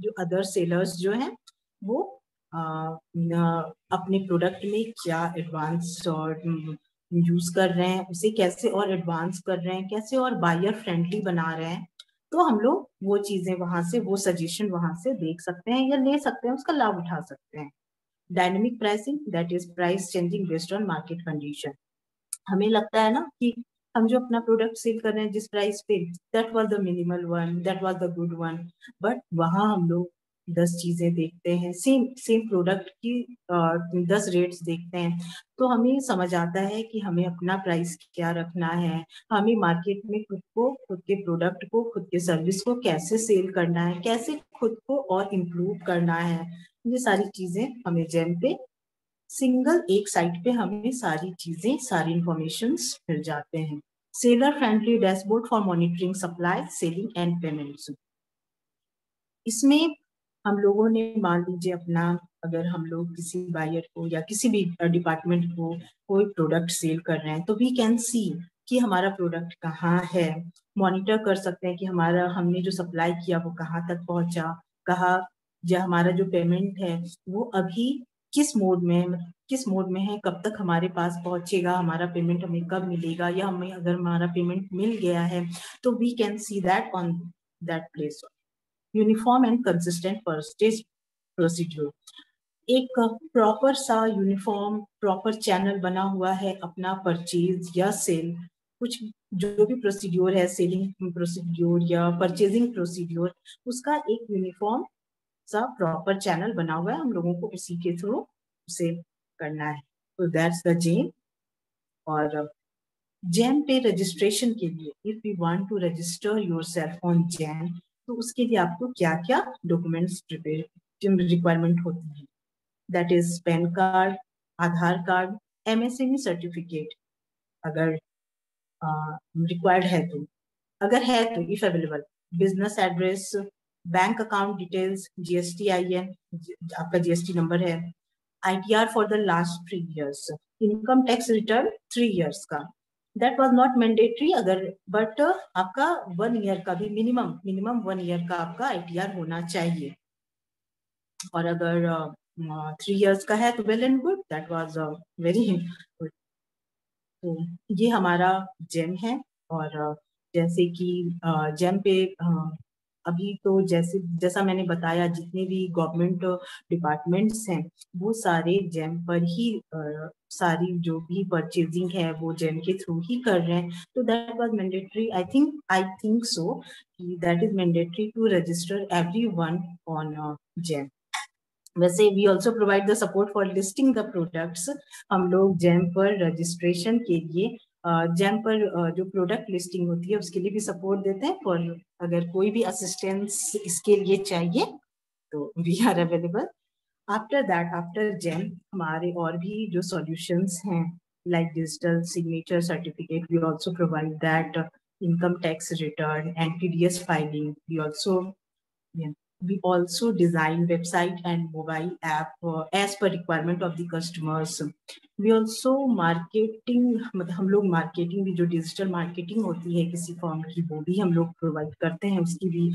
जो अदर सेलर्स जो हैं वो आ, अपने प्रोडक्ट में क्या एडवांस और यूज़ कर रहे हैं, उसे कैसे और एडवांस कर रहे हैं, कैसे और बायर फ्रेंडली बना रहे हैं तो हम लोग वो चीज़ें वहाँ से, वो सजेशन वहाँ से देख सकते हैं या ले सकते हैं, उसका लाभ उठा सकते हैं। Dynamic pricing that is price changing based on market condition हमें लगता है ना कि हम जो अपना प्रोडक्ट सेल कर रहे हैं, जिस प्राइस पे that was the minimal one that was the good one but वहाँ हम लोग दस चीज़ें देखते हैं सेम सेम प्रोडक्ट की दस रेट्स देखते हैं। तो हमें समझ आता है कि हमें अपना प्राइस क्या रखना है, हमें मार्केट में खुद को, खुद के प्रोडक्ट को, खुद के सर्विस को कैसे सेल करना है, कैसे खुद को और इम्प्रूव करना है। ये सारी चीज़ें हमें जेम पे सिंगल एक साइट पे हमें सारी चीज़ें, सारी इंफॉर्मेशन मिल जाते हैं। Seller friendly dashboard for monitoring supply selling and payments इसमें हम लोगों ने मान लीजिए अपना, अगर हम लोग किसी बायर को या किसी भी डिपार्टमेंट को कोई प्रोडक्ट सेल कर रहे हैं तो वी कैन सी कि हमारा प्रोडक्ट कहाँ है। मॉनिटर कर सकते हैं कि हमारा, हमने जो सप्लाई किया वो कहाँ तक पहुँचा, कहा, या हमारा जो पेमेंट है वो अभी किस मोड में, किस मोड में है, कब तक हमारे पास पहुंचेगा, हमारा पेमेंट हमें कब मिलेगा, या हमें अगर हमारा पेमेंट मिल गया है तो we can see that on that place uniform and consistent purchase procedure एक प्रॉपर सा यूनिफॉर्म प्रॉपर चैनल बना हुआ है, अपना परचेज या सेल कुछ जो भी प्रोसीड्योर है सेलिंग प्रोसीड्योर या परचेजिंग प्रोसीड्योर उसका एक यूनिफॉर्म सा प्रॉपर चैनल बना हुआ है, हम लोगों को उसी के थ्रू उसे करना है। तो दैट्स द जेम और जैम पे रजिस्ट्रेशन के लिए if you want to register yourself on GeM तो उसके लिए आपको क्या क्या डॉक्यूमेंट्स प्रिपेयर रिक्वायरमेंट होती है? That is PAN card Aadhaar card MSME certificate अगर रिक्वायर्ड uh, है तो। अगर है तो if available business address bank account details GST I N आपका जीएसटी नंबर है। ITR for the last three years income tax return three years का। That was not mandatory अगर बट आपका वन ईयर का भी मिनिमम मिनिमम वन ईयर का आपका ITR होना चाहिए। और अगर थ्री uh, इयर्स का है तो well and good that was very good तो ये हमारा जेम है और uh, जैसे कि जेम uh, पे अभी तो जैसे जैसा मैंने बताया जितने भी गवर्नमेंट डिपार्टमेंट्स हैं वो सारे जेम पर ही सारी जो भी परचेजिंग है, वो जेम के थ्रू ही कर रहे हैं। तो that was mandatory I think I think so that is mandatory to register every one on GeM वैसे we also provide the support for listing the products हम लोग जेम पर रजिस्ट्रेशन के लिए जैम पर जो प्रोडक्ट लिस्टिंग होती है, उसके लिए भी सपोर्ट देते हैं। और अगर कोई भी असिस्टेंस इसके लिए चाहिए तो we are available after that after GeM हमारे और भी जो सॉल्यूशंस हैं like digital signature certificate we also provide that income tax return and TDS filing we also we also design website and mobile app uh, as per requirement of the customers. We also marketing मतलब हम लोग marketing भी जो digital marketing होती है किसी form की वो भी हम लोग प्रोवाइड करते हैं। उसकी भी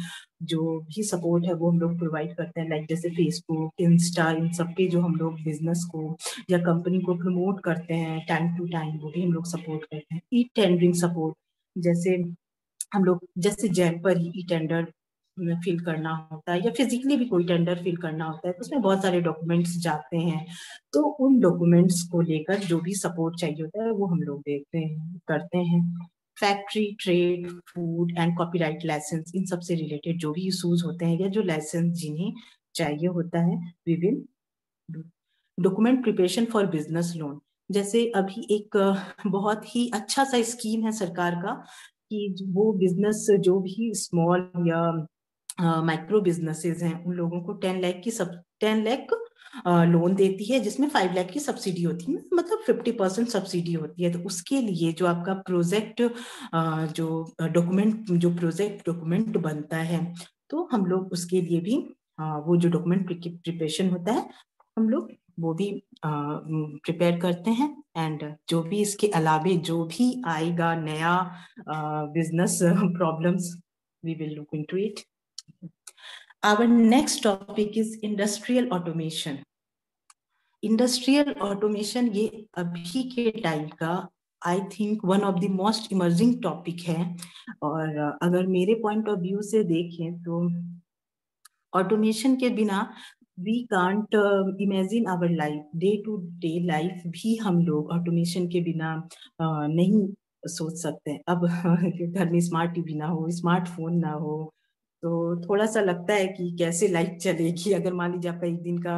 जो भी सपोर्ट है वो हम लोग प्रोवाइड करते हैं। लाइक जैसे फेसबुक इंस्टा इन सब पे जो हम लोग बिज़नेस को या कंपनी को प्रमोट करते हैं टाइम टू टाइम वो भी हम लोग सपोर्ट करते हैं। ई टेंडरिंग सपोर्ट जैसे हम लोग जैसे जैम पर ही ई टेंडर फिल करना होता है, या फिजिकली भी कोई टेंडर फिल करना होता है तो उसमें बहुत सारे डॉक्यूमेंट्स जाते हैं। तो उन डॉक्यूमेंट्स को लेकर जो भी सपोर्ट चाहिए होता है, वो हम लोग देखते हैं, करते हैं। Factory trade food and copyright license इन सबसे रिलेटेड जो भी इशूज होते हैं, या जो लाइसेंस जिन्हें चाहिए होता है we will document preparation for business loan जैसे अभी एक बहुत ही अच्छा सा स्कीम है सरकार का, कि वो बिज़नेस जो भी स्मॉल या माइक्रो बिजनेसेस हैं, उन लोगों को टेन लाख की सब टेन लाख लोन देती है, जिसमें फाइव लाख की सब्सिडी होती है मतलब फिफ्टी परसेंट सब्सिडी होती है। तो उसके लिए जो आपका प्रोजेक्ट जो डॉक्यूमेंट जो प्रोजेक्ट डॉक्यूमेंट बनता है तो हम लोग उसके लिए भी वो जो डॉक्यूमेंट प्रिपरेशन होता है, हम लोग वो भी प्रिपेयर करते हैं। एंड जो भी इसके अलावे जो भी आएगा नया business problems we will look into it Our next topic is industrial automation. Industrial automation ये अभी के टाइम का I think one of the most emerging topic है और अगर मेरे पॉइंट ऑफ़ व्यू से देखें तो ऑटोमेशन के बिना we can't imagine our life day to day life भी हम लोग ऑटोमेशन के बिना uh, नहीं सोच सकते अब घर में स्मार्ट टीवी ना हो स्मार्टफ़ोन ना हो तो थोड़ा सा लगता है कि कैसे लाइफ चलेगी? अगर मान लीजिए आपका एक दिन का,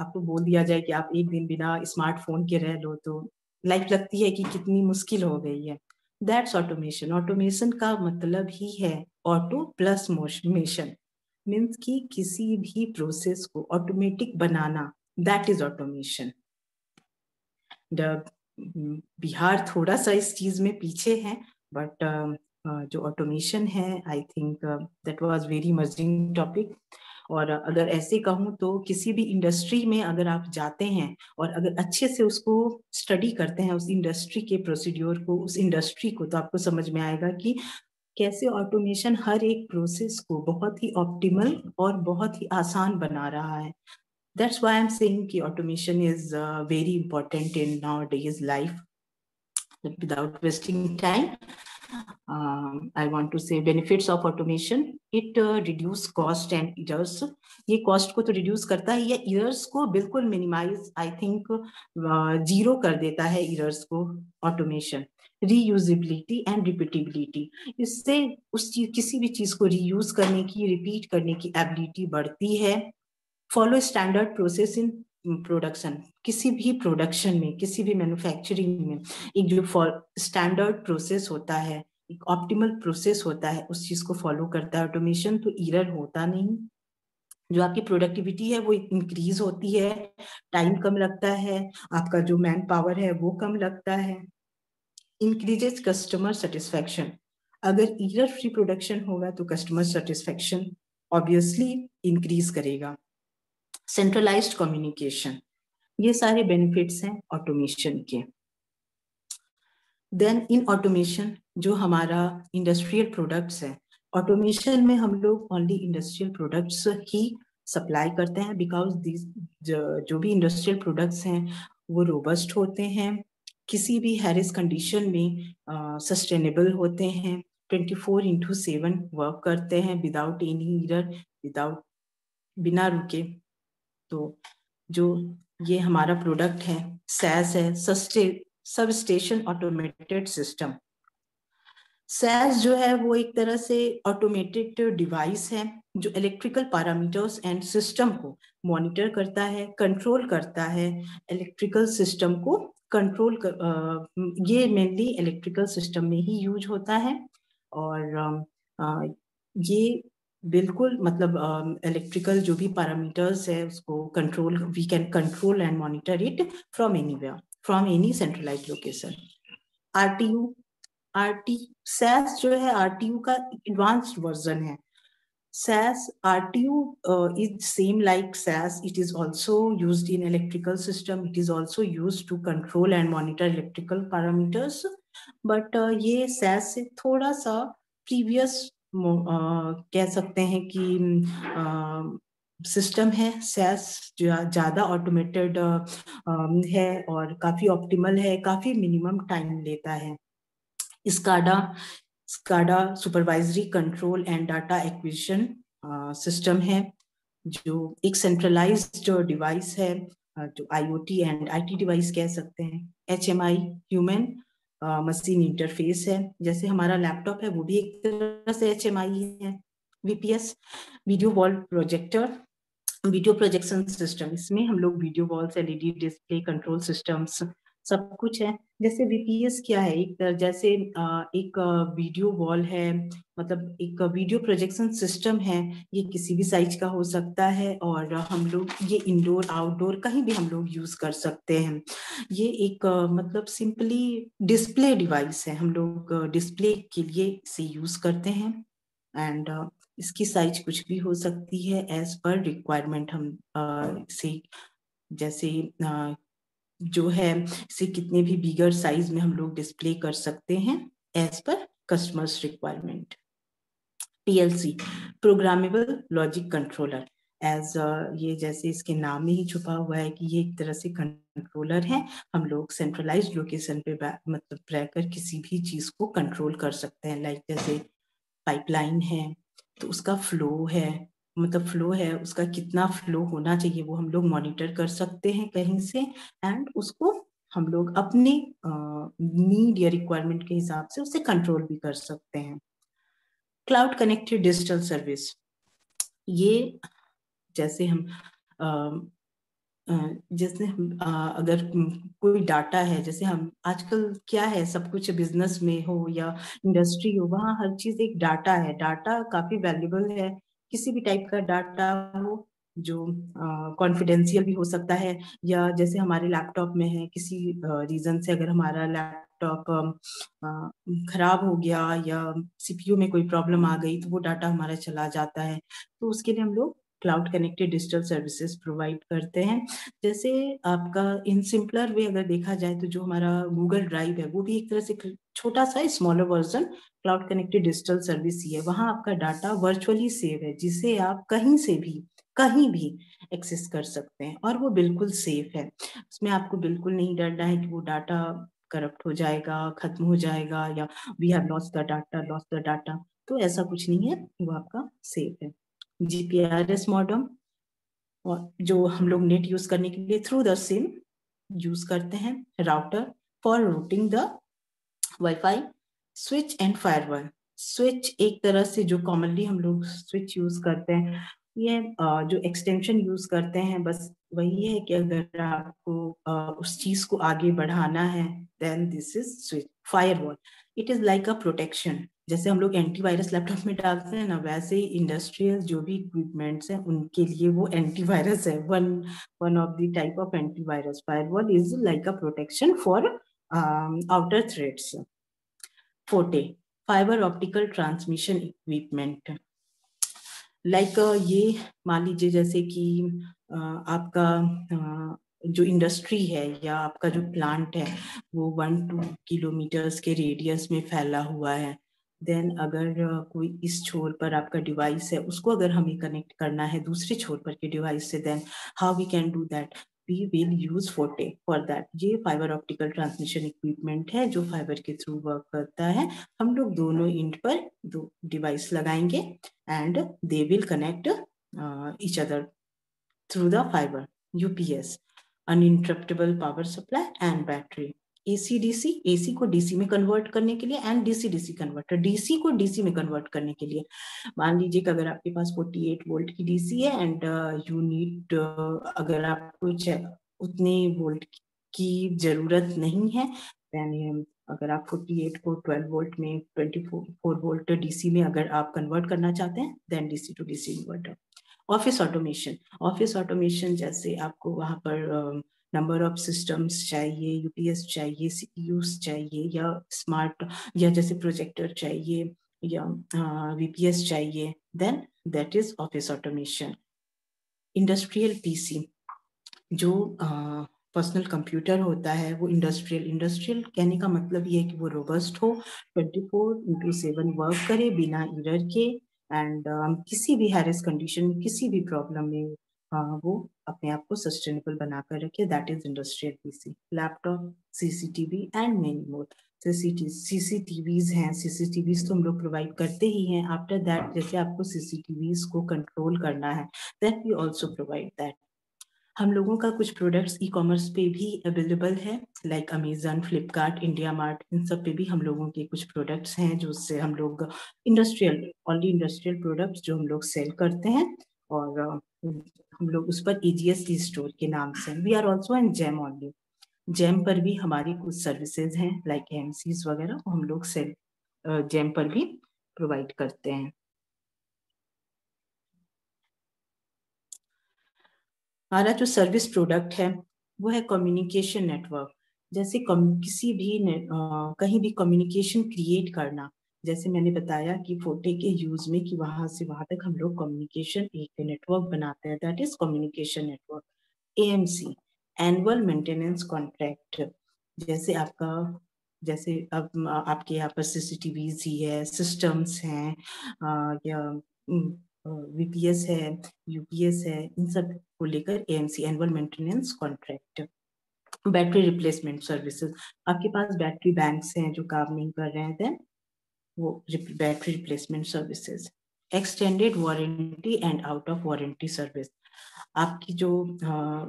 आपको बोल दिया जाए कि आप एक दिन बिना स्मार्टफ़ोन के रह लो तो लाइफ लगती है कि कितनी मुश्किल हो गई है। दैट्स ऑटोमेशन ऑटोमेशन का मतलब ही है ऑटो प्लस मोशन मीन्स कि किसी भी प्रोसेस को ऑटोमेटिक बनाना. दैट इज़ ऑटोमेशन बिहार थोड़ा सा इस चीज़ में पीछे है बट जो ऑटोमेशन है I think that was very amazing topic और अगर ऐसे कहूँ तो किसी भी इंडस्ट्री में अगर आप जाते हैं और अगर अच्छे से उसको स्टडी करते हैं, उस इंडस्ट्री के प्रोसीड्योर को, उस इंडस्ट्री को तो आपको समझ में आएगा कि कैसे ऑटोमेशन हर एक प्रोसेस को बहुत ही ऑप्टिमल और बहुत ही आसान बना रहा है। दैट्स वाई एम सेइंग कि automation is very important in now days life without wasting time um, I want to say benefits of automation. It uh, reduce cost and errors. ये cost को तो reduce करता है ये errors को बिल्कुल minimize I think uh, zero कर देता है errors को automation. रीयूजिबिलिटी एंड रिपीटेबिलिटी इससे उस चीज़ किसी भी चीज़ को रीयूज करने की रिपीट करने की एबिलिटी बढ़ती है follow standard process in production किसी भी प्रोडक्शन में, किसी भी मैन्युफैक्चरिंग में, एक जो फॉर स्टैंडर्ड प्रोसेस होता है, एक ऑप्टिमल प्रोसेस होता है, उस चीज़ को फॉलो करता है ऑटोमेशन तो इरर होता नहीं। जो आपकी प्रोडक्टिविटी है, वो इंक्रीज होती है टाइम कम लगता है, आपका जो मैन पावर है, वो कम लगता है। इंक्रीजेस कस्टमर सेटिस्फेक्शन अगर इरर फ्री प्रोडक्शन होगा तो कस्टमर सेटिस्फेक्शन ऑब्वियसली इंक्रीज करेगा। सेंट्रलाइज्ड कम्युनिकेशन ये सारे बेनिफिट्स हैं ऑटोमेशन के. देन इन ऑटोमेशन जो हमारा इंडस्ट्रियल प्रोडक्ट्स है ऑटोमेशन में हम लोग ओनली इंडस्ट्रियल प्रोडक्ट्स ही सप्लाई करते हैं बिकॉज़ जो भी इंडस्ट्रियल प्रोडक्ट्स हैं वो रोबस्ट होते हैं. किसी भी हैरिस कंडीशन में सस्टेनेबल uh, होते हैं. Twenty four into seven work करते हैं विदाउट एनी ईरर विदाउट बिना रुके. तो जो ये हमारा प्रोडक्ट है सैस है substation automated system SAS जो है वो एक तरह से ऑटोमेटेड डिवाइस है जो इलेक्ट्रिकल पैरामीटर्स एंड सिस्टम को मॉनिटर करता है कंट्रोल करता है इलेक्ट्रिकल सिस्टम को कंट्रोल कर, आ, ये मेनली इलेक्ट्रिकल सिस्टम में ही यूज़ होता है। और आ, ये बिल्कुल मतलब इलेक्ट्रिकल uh, जो भी पैरामीटर्स है उसको control we can control and monitor it from anywhere from any centralise location R T U R T SAS जो है आर टी यू का एडवांस्ड वर्जन है. SAS R T U is same like SAS it is also use in electrical system it is also use to control and monitor electrical parameters but ये SAS से थोड़ा सा previous कह सकते हैं कि सिस्टम है सैस ज़्यादा ऑटोमेटेड है और काफ़ी ऑप्टिमल है, काफ़ी मिनिमम टाइम लेता है। SCADA SCADA supervisory control and data acquisition system है, जो एक सेंट्रलाइज्ड डिवाइस है जो आईओटी एंड आईटी डिवाइस कह सकते हैं एचएमआई ह्यूमन मशीन इंटरफेस है। जैसे हमारा लैपटॉप है, वो भी एक तरह से एच एम आई है VPS video wall projector video projection system इसमें हम लोग video walls LED display control systems सब कुछ है। जैसे बीपीएस क्या है? एक, जैसे एक वीडियो वॉल है मतलब एक वीडियो प्रोजेक्शन सिस्टम है, ये किसी भी साइज़ का हो सकता है और हम लोग, ये इंडोर आउटडोर कहीं भी हम लोग यूज़ कर सकते हैं। ये एक मतलब सिंपली डिस्प्ले डिवाइस है। हम लोग डिस्प्ले के लिए इसे यूज़ करते हैं एंड इसकी साइज़ कुछ भी हो सकती है एज पर रिक्वायरमेंट हम इसे, जैसे जो है इसे कितने भी बिगर साइज़ में हम लोग डिस्प्ले कर सकते हैं as per customers requirement PLC programmable logic controller as ये जैसे इसके नाम में ही छुपा हुआ है कि ये एक तरह से कंट्रोलर है, हम लोग सेंट्रलाइज लोकेशन पे मतलब रहकर किसी भी चीज़ को कंट्रोल कर सकते हैं लाइक जैसे पाइपलाइन है तो उसका फ्लो है मतलब फ्लो है, उसका कितना फ्लो होना चाहिए, वो हम लोग मॉनिटर कर सकते हैं कहीं से एंड उसको हम लोग अपने नीड या रिक्वायरमेंट के हिसाब से उसे कंट्रोल भी कर सकते हैं। क्लाउड कनेक्टेड डिजिटल सर्विस ये जैसे हम जैसे हम अगर कोई डाटा है, जैसे हम आजकल क्या है, सब कुछ बिज़नेस में हो या इंडस्ट्री हो, वहाँ हर चीज़ एक डाटा है डाटा काफ़ी वैल्यूबल है। किसी भी टाइप का डाटा हो, जो कॉन्फिडेंशियल भी हो सकता है, या जैसे हमारे लैपटॉप में है, किसी रीजन से अगर हमारा लैपटॉप खराब हो गया, या सीपीयू में कोई प्रॉब्लम आ गई तो वो डाटा हमारा चला जाता है। तो उसके लिए हम लोग cloud connected digital services provide करते हैं। जैसे आपका इन सिंपलर वे अगर देखा जाए तो जो हमारा गूगल ड्राइव है, वो भी एक तरह से छोटा सा smaller version cloud connected digital service ही है। वहाँ आपका डाटा वर्चुअली सेव है, जिसे आप कहीं से भी, कहीं भी एक्सेस कर सकते हैं और वो बिल्कुल सेफ़ है। उसमें आपको बिल्कुल नहीं डरना है कि वो डाटा करप्ट हो जाएगा, खत्म हो जाएगा या we have loss the data loss the data तो ऐसा कुछ नहीं है, वो आपका सेफ़ है। जीपीआरएस मॉडम और जो हम लोग नेट यूज़ करने के लिए थ्रू द सिम यूज़ करते हैं router for routing the WiFi switch and firewall switch एक तरह से जो कॉमनली हम लोग स्विच यूज़ करते हैं, ये जो एक्सटेंशन यूज़ करते हैं, बस वही है कि अगर आपको उस चीज़ को आगे बढ़ाना है then this is switch firewall it is like a protection जैसे हम लोग एंटीवायरस लैपटॉप में डालते हैं ना, वैसे ही इंडस्ट्रियल जो भी इक्विपमेंट्स हैं, उनके लिए वो एंटीवायरस है. One one of the type of antivirus firewall is like a protection for outer threats FOTE fibre optical transmission equipment like ये मान लीजिए जैसे कि uh, आपका uh, जो इंडस्ट्री है या आपका जो प्लांट है वो वन टू किलोमीटर्स के रेडियस में फैला हुआ है. देन अगर कोई इस छोर पर आपका डिवाइस है उसको अगर हमें कनेक्ट करना है दूसरे छोर पर के डिवाइस से then how we can do that we will use FOTE for that ये फाइबर ऑप्टिकल ट्रांसमिशन इक्विपमेंट है, जो फाइबर के थ्रू वर्क करता है। हम लोग दोनों इंट पर दो डिवाइस लगाएँगे and they will connect each other through the fibre UPS uninterruptible power supply and battery AC DC AC को डीसी में कन्वर्ट करने के लिए and DC DC converter DC को डीसी में कन्वर्ट करने के लिए। मान लीजिए कि अगर आपके पास 48 वोल्ट की डीसी है एंड यू नीड अगर आपको उतने वोल्ट की ज़रूरत नहीं है देन अगर आप 48 को 12 वोल्ट में 24 वोल्ट डीसी में अगर आप कन्वर्ट करना चाहते हैं then DC to DC inverter office automation office automation जैसे आपको वहाँ पर uh, नंबर ऑफ़ सिस्टम्स चाहिए यूपीएस चाहिए सीपीयूज चाहिए या स्मार्ट या जैसे प्रोजेक्टर चाहिए या वीपीएस चाहिए then that is office automation industrial PC जो पर्सनल कंप्यूटर होता है वो इंडस्ट्रियल इंडस्ट्रियल कहने का मतलब ये है कि वो रोबस्ट हो 24 फोर इंटू सेवन वर्क करे बिना इरर के एंड हम किसी भी हैरिस कंडीशन में किसी भी प्रॉब्लम में uh, वो अपने आप को सस्टेनेबल बनाकर रखे that is industrial PC laptop CCTV and many more CCTVs हैं। सीसीटीवीज तो हम लोग प्रोवाइड करते ही हैं। आफ्टर दैट जैसे आपको सीसीटीवीज को कंट्रोल करना है that we also provide that हम लोगों का कुछ प्रोडक्ट्स ई कॉमर्स पे भी अवेलेबल है like Amazon Flipkart India Mart इन सब पे भी हम लोगों के कुछ प्रोडक्ट्स हैं, जो उससे हम लोग इंडस्ट्रियल ओनली इंडस्ट्रियल प्रोडक्ट्स जो हम लोग सेल करते हैं। और हम लोग उस पर ईजीएस स्टोर के नाम से we are also an GeM only GeM पर भी हमारी कुछ सर्विसेज़ हैं लाइक एम वगैरह हम लोग सेल जेम पर भी प्रोवाइड करते हैं। हमारा जो सर्विस प्रोडक्ट है वो है कम्युनिकेशन नेटवर्क जैसे किसी भी आ, कहीं भी कम्युनिकेशन क्रिएट करना जैसे मैंने बताया कि फोटे के यूज़ में कि वहाँ से वहाँ तक हम लोग कम्युनिकेशन एक नेटवर्क बनाते हैं that is communication network AMC annual maintenance contract जैसे आपका, जैसे अब आपके यहाँ पर सीसीटीवी ही है सिस्टम्स हैं या वीपीएस है यूपीएस है, इन सबको लेकर AMC annual maintenance contract battery replacement services आपके पास बैटरी बैंक्स हैं जो काम नहीं कर रहे हैं then battery replacement services extended warranty and out of warranty service आपकी जो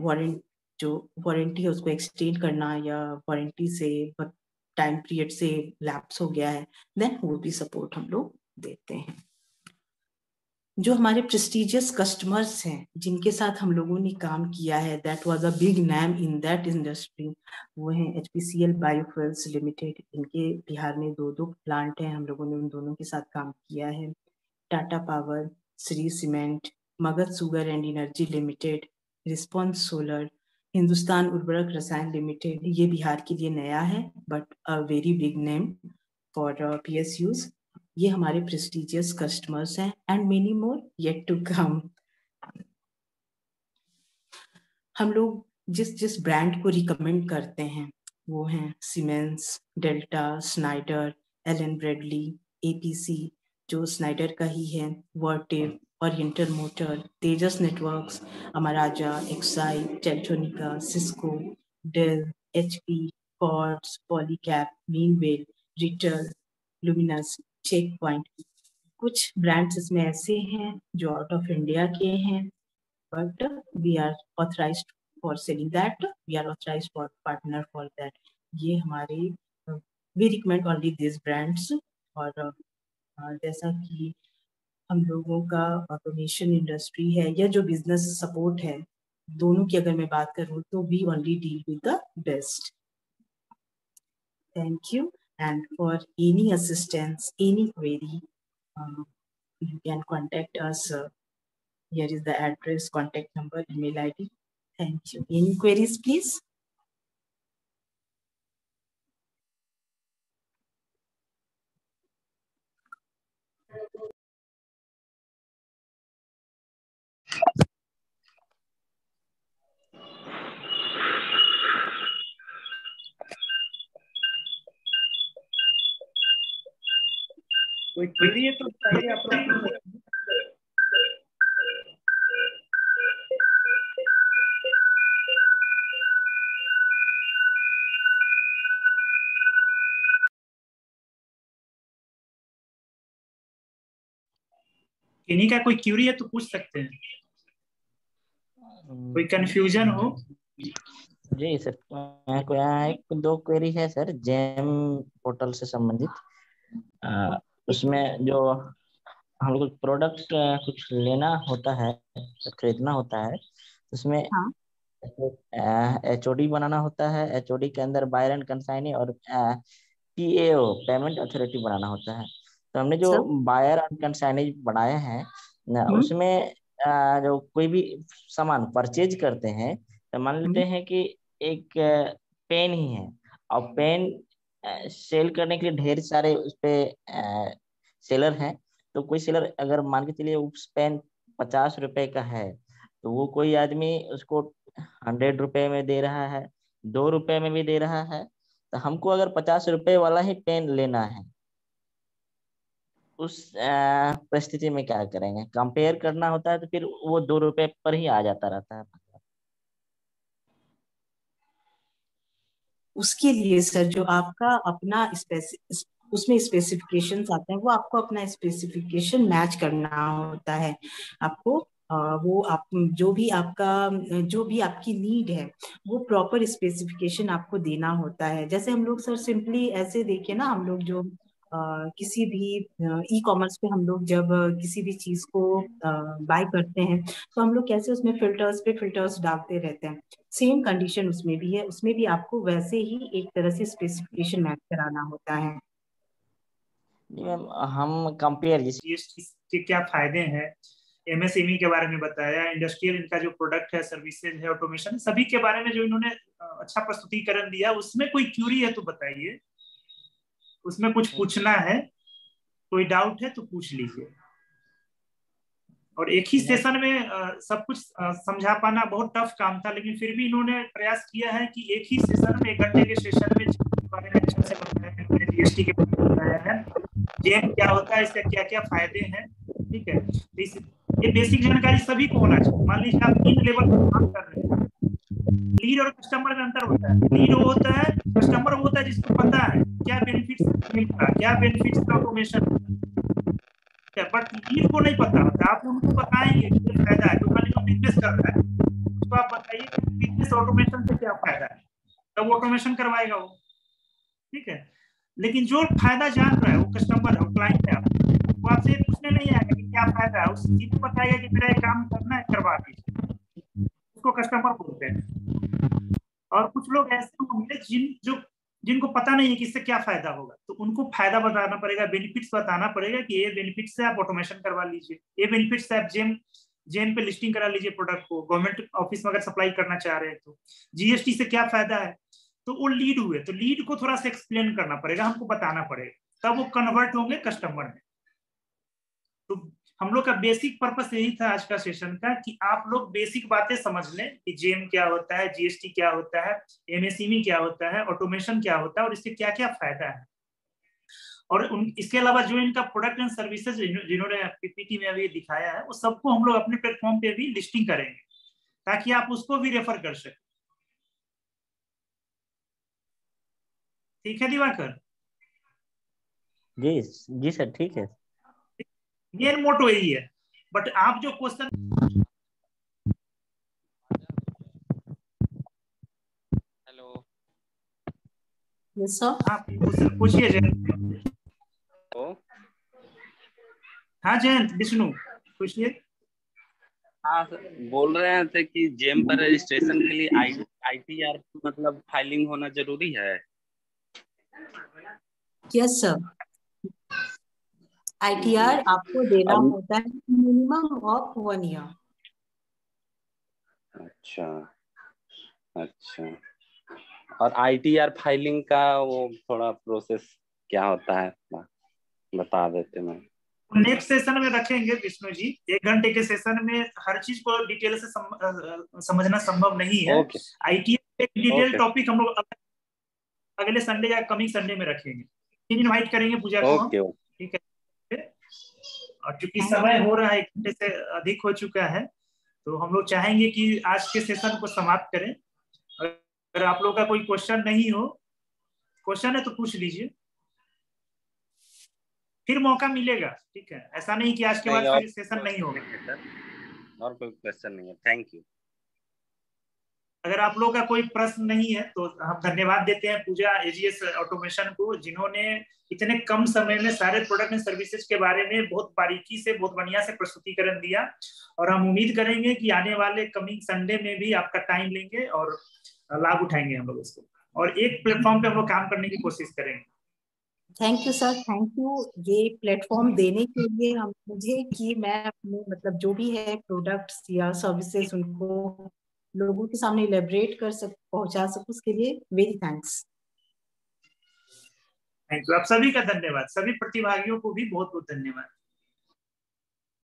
वारंट जो वारंटी है, उसको एक्सटेंड करना या वारंटी से टाइम पीरियड से लैप्स हो गया है देन वो भी सपोर्ट हम लोग देते हैं। जो हमारे प्रेस्टिजियस कस्टमर्स हैं, जिनके साथ हम लोगों ने काम किया है that was a big name in that industry वो हैं H P C L biofuels limited इनके बिहार में दो दो प्लांट हैं, हम लोगों ने उन दोनों के साथ काम किया है। Tata power Shree cement Magadh sugar and energy limited response solar Hindustan Urvarak Rasayan limited ये बिहार के लिए नया है but a very big name for P S Us ये हमारे प्रेस्टिजियस कस्टमर्स हैं and many more yet to come हम लोग जिस जिस ब्रांड को रिकमेंड करते हैं, वो हैं Siemens Delta Schneider Allen Bradley APC जो स्नाइडर का ही है Vertiv Oriental motor Tejas networks Amara Raja Exide Teltonika Cisco Dell H P Cords Polycab Mean Well Rittal Luminous Check Point कुछ ब्रांड्स इसमें ऐसे हैं जो आउट ऑफ़ इंडिया के हैं but we are authorise for selling that we are authorise for partner for that ये हमारे we recommend only this brands और जैसा कि हम लोगों का ऑटोमेशन इंडस्ट्री है या जो बिज़नेस सपोर्ट है, दोनों की अगर मैं बात करूँ तो we only deal with the best thank you And for any assistance, any query, uh, you can contact us. Uh, here is the address, contact number, email ID. Thank you. Any queries, please? कोई query है तो बताइए आप इन्हीं का कोई Curie है तो पूछ सकते हैं। कोई कंफ्यूजन हो? जी सर एक दो क्वेरी है सर जेम पोर्टल से संबंधित। उसमें जो हम लोग प्रोडक्ट कुछ लेना होता है खरीदना होता है उसमें हाँ. एच बनाना होता है एचओडी के अंदर बायर एंड कंसाइनी और पीएओ पेमेंट अथॉरिटी बनाना होता है तो हमने जो बायर एंड कंसाइनी बनाए हैं हम्म। उसमें जो कोई भी सामान परचेज करते हैं तो मान लेते हम्म। हैं कि एक पेन ही है और पेन सेल करने के लिए ढेर सारे उस पे सेलर हैं। तो कोई सेलर अगर मान के चलिए उस पेन पचास रुपए का है तो वो कोई आदमी उसको हंड्रेड रुपए में दे रहा है, दो रुपए में भी दे रहा है तो हमको अगर पचास रुपए वाला ही पेन लेना है, उस परिस्थिति में क्या करेंगे? कंपेयर करना होता है तो फिर वो दो रुपए पर ही आ जाता रहता है। उसके लिए, सर, जो आपका अपना उसमें स्पेसिफिकेशन आते हैं, वो आपको अपना स्पेसिफिकेशन मैच करना होता है। आपको वो आप, जो भी आपका, जो भी आपकी नीड है, वो प्रॉपर स्पेसिफिकेशन आपको देना होता है। जैसे हम लोग, सर सिंपली ऐसे देखिए ना, हम लोग जो किसी भी ई कॉमर्स पे हम लोग जब किसी भी चीज़ को बाय करते हैं तो हम लोग कैसे उसमें फिल्टर्स पे फिल्टर्स डालते रहते हैं? सेम कंडीशन उसमें भी है उसमें भी आपको वैसे ही एक तरह से स्पेसिफिकेशन मैच कराना होता है। हम कंपेयर के क्या फ़ायदे हैं? एमएसएमई के बारे में बताया इंडस्ट्रियल इनका जो प्रोडक्ट है सर्विसेज़ है ऑटोमेशन सभी के बारे में जो इन्होंने अच्छा प्रस्तुतिकरण दिया उसमें कोई क्यूरी है तो बताइए। उसमें कुछ पूछना है कोई डाउट है तो पूछ लीजिए। और एक ही सेशन में आ, सब कुछ समझा पाना बहुत टफ काम था लेकिन फिर भी इन्होंने प्रयास किया है कि एक ही सेशन में एक घंटे के सेशन में बारे में अच्छा से बताया जीएसटी के बारे में बताया है जेम क्या होता है इसका क्या क्या फ़ायदे हैं ठीक है? ये बेसिक जानकारी सभी को होना चाहिए। मान लीजिए आप तीन लेवल पर काम कर रहे हैं। लीड और कस्टमर में अंतर होता है। लीड वो होता है कस्टमर वो होता है जिसको पता है क्या बेनिफिट्स मिलता है क्या बेनिफिट्स का ऑटोमेशन बट लीड को नहीं पता होता, आप उनको बताएँगे कि फ़ायदा है, जो खाली जो बिज़नेस कर रहा है तो आप बताइए बिज़नेस ऑटोमेशन से क्या फ़ायदा है। तब ऑटोमेशन करवाएगा वो। ठीक है? लेकिन जो फ़ायदा जान रहा है, वो कस्टमर है क्लाइंट है वो आपसे पूछने नहीं आएगा कि क्या फ़ायदा है उस चीज़ को बताएगा कि मेरा ये काम करना है, करवा दीजिए। उसको कस्टमर बोलते हैं। और कुछ लोग ऐसे होंगे जिन, जो, जिनको पता नहीं है कि इससे क्या फ़ायदा होगा। तो उनको फ़ायदा बताना पड़ेगा बेनिफिट्स बताना पड़ेगा कि ये बेनिफिट से आप ऑटोमेशन करवा लीजिए। ये बेनिफिट से आप जेम जेम पे लिस्टिंग करा लीजिए प्रोडक्ट को। गवर्नमेंट ऑफ़िस में अगर सप्लाई करना चाह रहे हैं तो। जीएसटी से क्या फ़ायदा है? तो वो लीड हुए। तो लीड को थोड़ा सा एक्सप्लेन करना पड़ेगा, हमको बताना पड़ेगा। तब वो कन्वर्ट होंगे कस्टमर में। तो हम लोग का बेसिक पर्पस यही था आज का सेशन का कि आप लोग बेसिक बातें समझ लें कि जेम क्या होता है जीएसटी क्या होता है एमएसएमई क्या होता है ऑटोमेशन क्या होता है और इससे क्या क्या फ़ायदा है। और उन, इसके अलावा जो इनका प्रोडक्ट एंड सर्विसेज़ जिन्होंने पीपीटी में अभी दिखाया है, वो सबको हम लोग अपने प्लेटफॉर्म पे भी लिस्टिंग करेंगे, ताकि आप उसको भी रेफर कर सकें। ठीक है दिवाकर? जी जी सर, ठीक है। मेन मोटो यही है। बट आप जो क्वेश्चन हेलो यस सर आप पूछिए जयंत। हाँ जयंत विष्णु पूछिए। हाँ बोल रहे थे कि जेम पर रजिस्ट्रेशन के लिए आई आई टी आर मतलब फाइलिंग होना ज़रूरी है। यस सर आईटीआर आपको देना होता है मिनिमम ऑफ़ वन ईयर अच्छा। अच्छा। और आईटीआर फाइलिंग का वो थोड़ा प्रोसेस क्या होता है? बता देते मैं नेक्स्ट सेशन में रखेंगे विष्णु जी। एक घंटे के सेशन में हर चीज़ को डिटेल से सम, समझना संभव नहीं है। Okay. आईटीआर एक डिटेल टॉपिक हम लोग अगले संडे या कमिंग संडे में रखेंगे। इनवाइट करेंगे पूजा को। Okay. ठीक है। और चूँकि समय हो रहा है एक घंटे से अधिक हो चुका है तो हम लोग चाहेंगे कि आज के सेशन को समाप्त करें। अगर आप लोग का कोई क्वेश्चन नहीं हो क्वेश्चन है तो पूछ लीजिए। फिर मौका मिलेगा ठीक है? ऐसा नहीं कि आज के बाद सेशन नहीं होगा। और कोई क्वेश्चन नहीं है। थैंक यू अगर आप लोगों का कोई प्रश्न नहीं है तो हम धन्यवाद देते हैं पूजा एजीएस ऑटोमेशन को, जिन्होंने इतने कम समय में सारे प्रोडक्ट एंड सर्विसेज़ के बारे में बहुत बारीकी से, बहुत बढ़िया से प्रस्तुतिकरण दिया। और हम उम्मीद करेंगे कि आने वाले कमिंग संडे में भी आपका टाइम लेंगे और लाभ उठाएँगे हम लोग इसको। और एक प्लेटफॉर्म पे हम लोग काम करने की कोशिश करेंगे। Thank you sir thank you ये प्लेटफॉर्म देने के लिए हम मुझे कि मैं अपने मतलब जो भी है प्रोडक्ट्स या सर्विसेज़ उनको लोगों के सामने इलेबरेट कर सक, पहुँचा सकूँ, उसके लिए वेरी थैंक्स थैंक यू आप सभी का धन्यवाद। सभी प्रतिभागियों को भी बहुत बहुत धन्यवाद।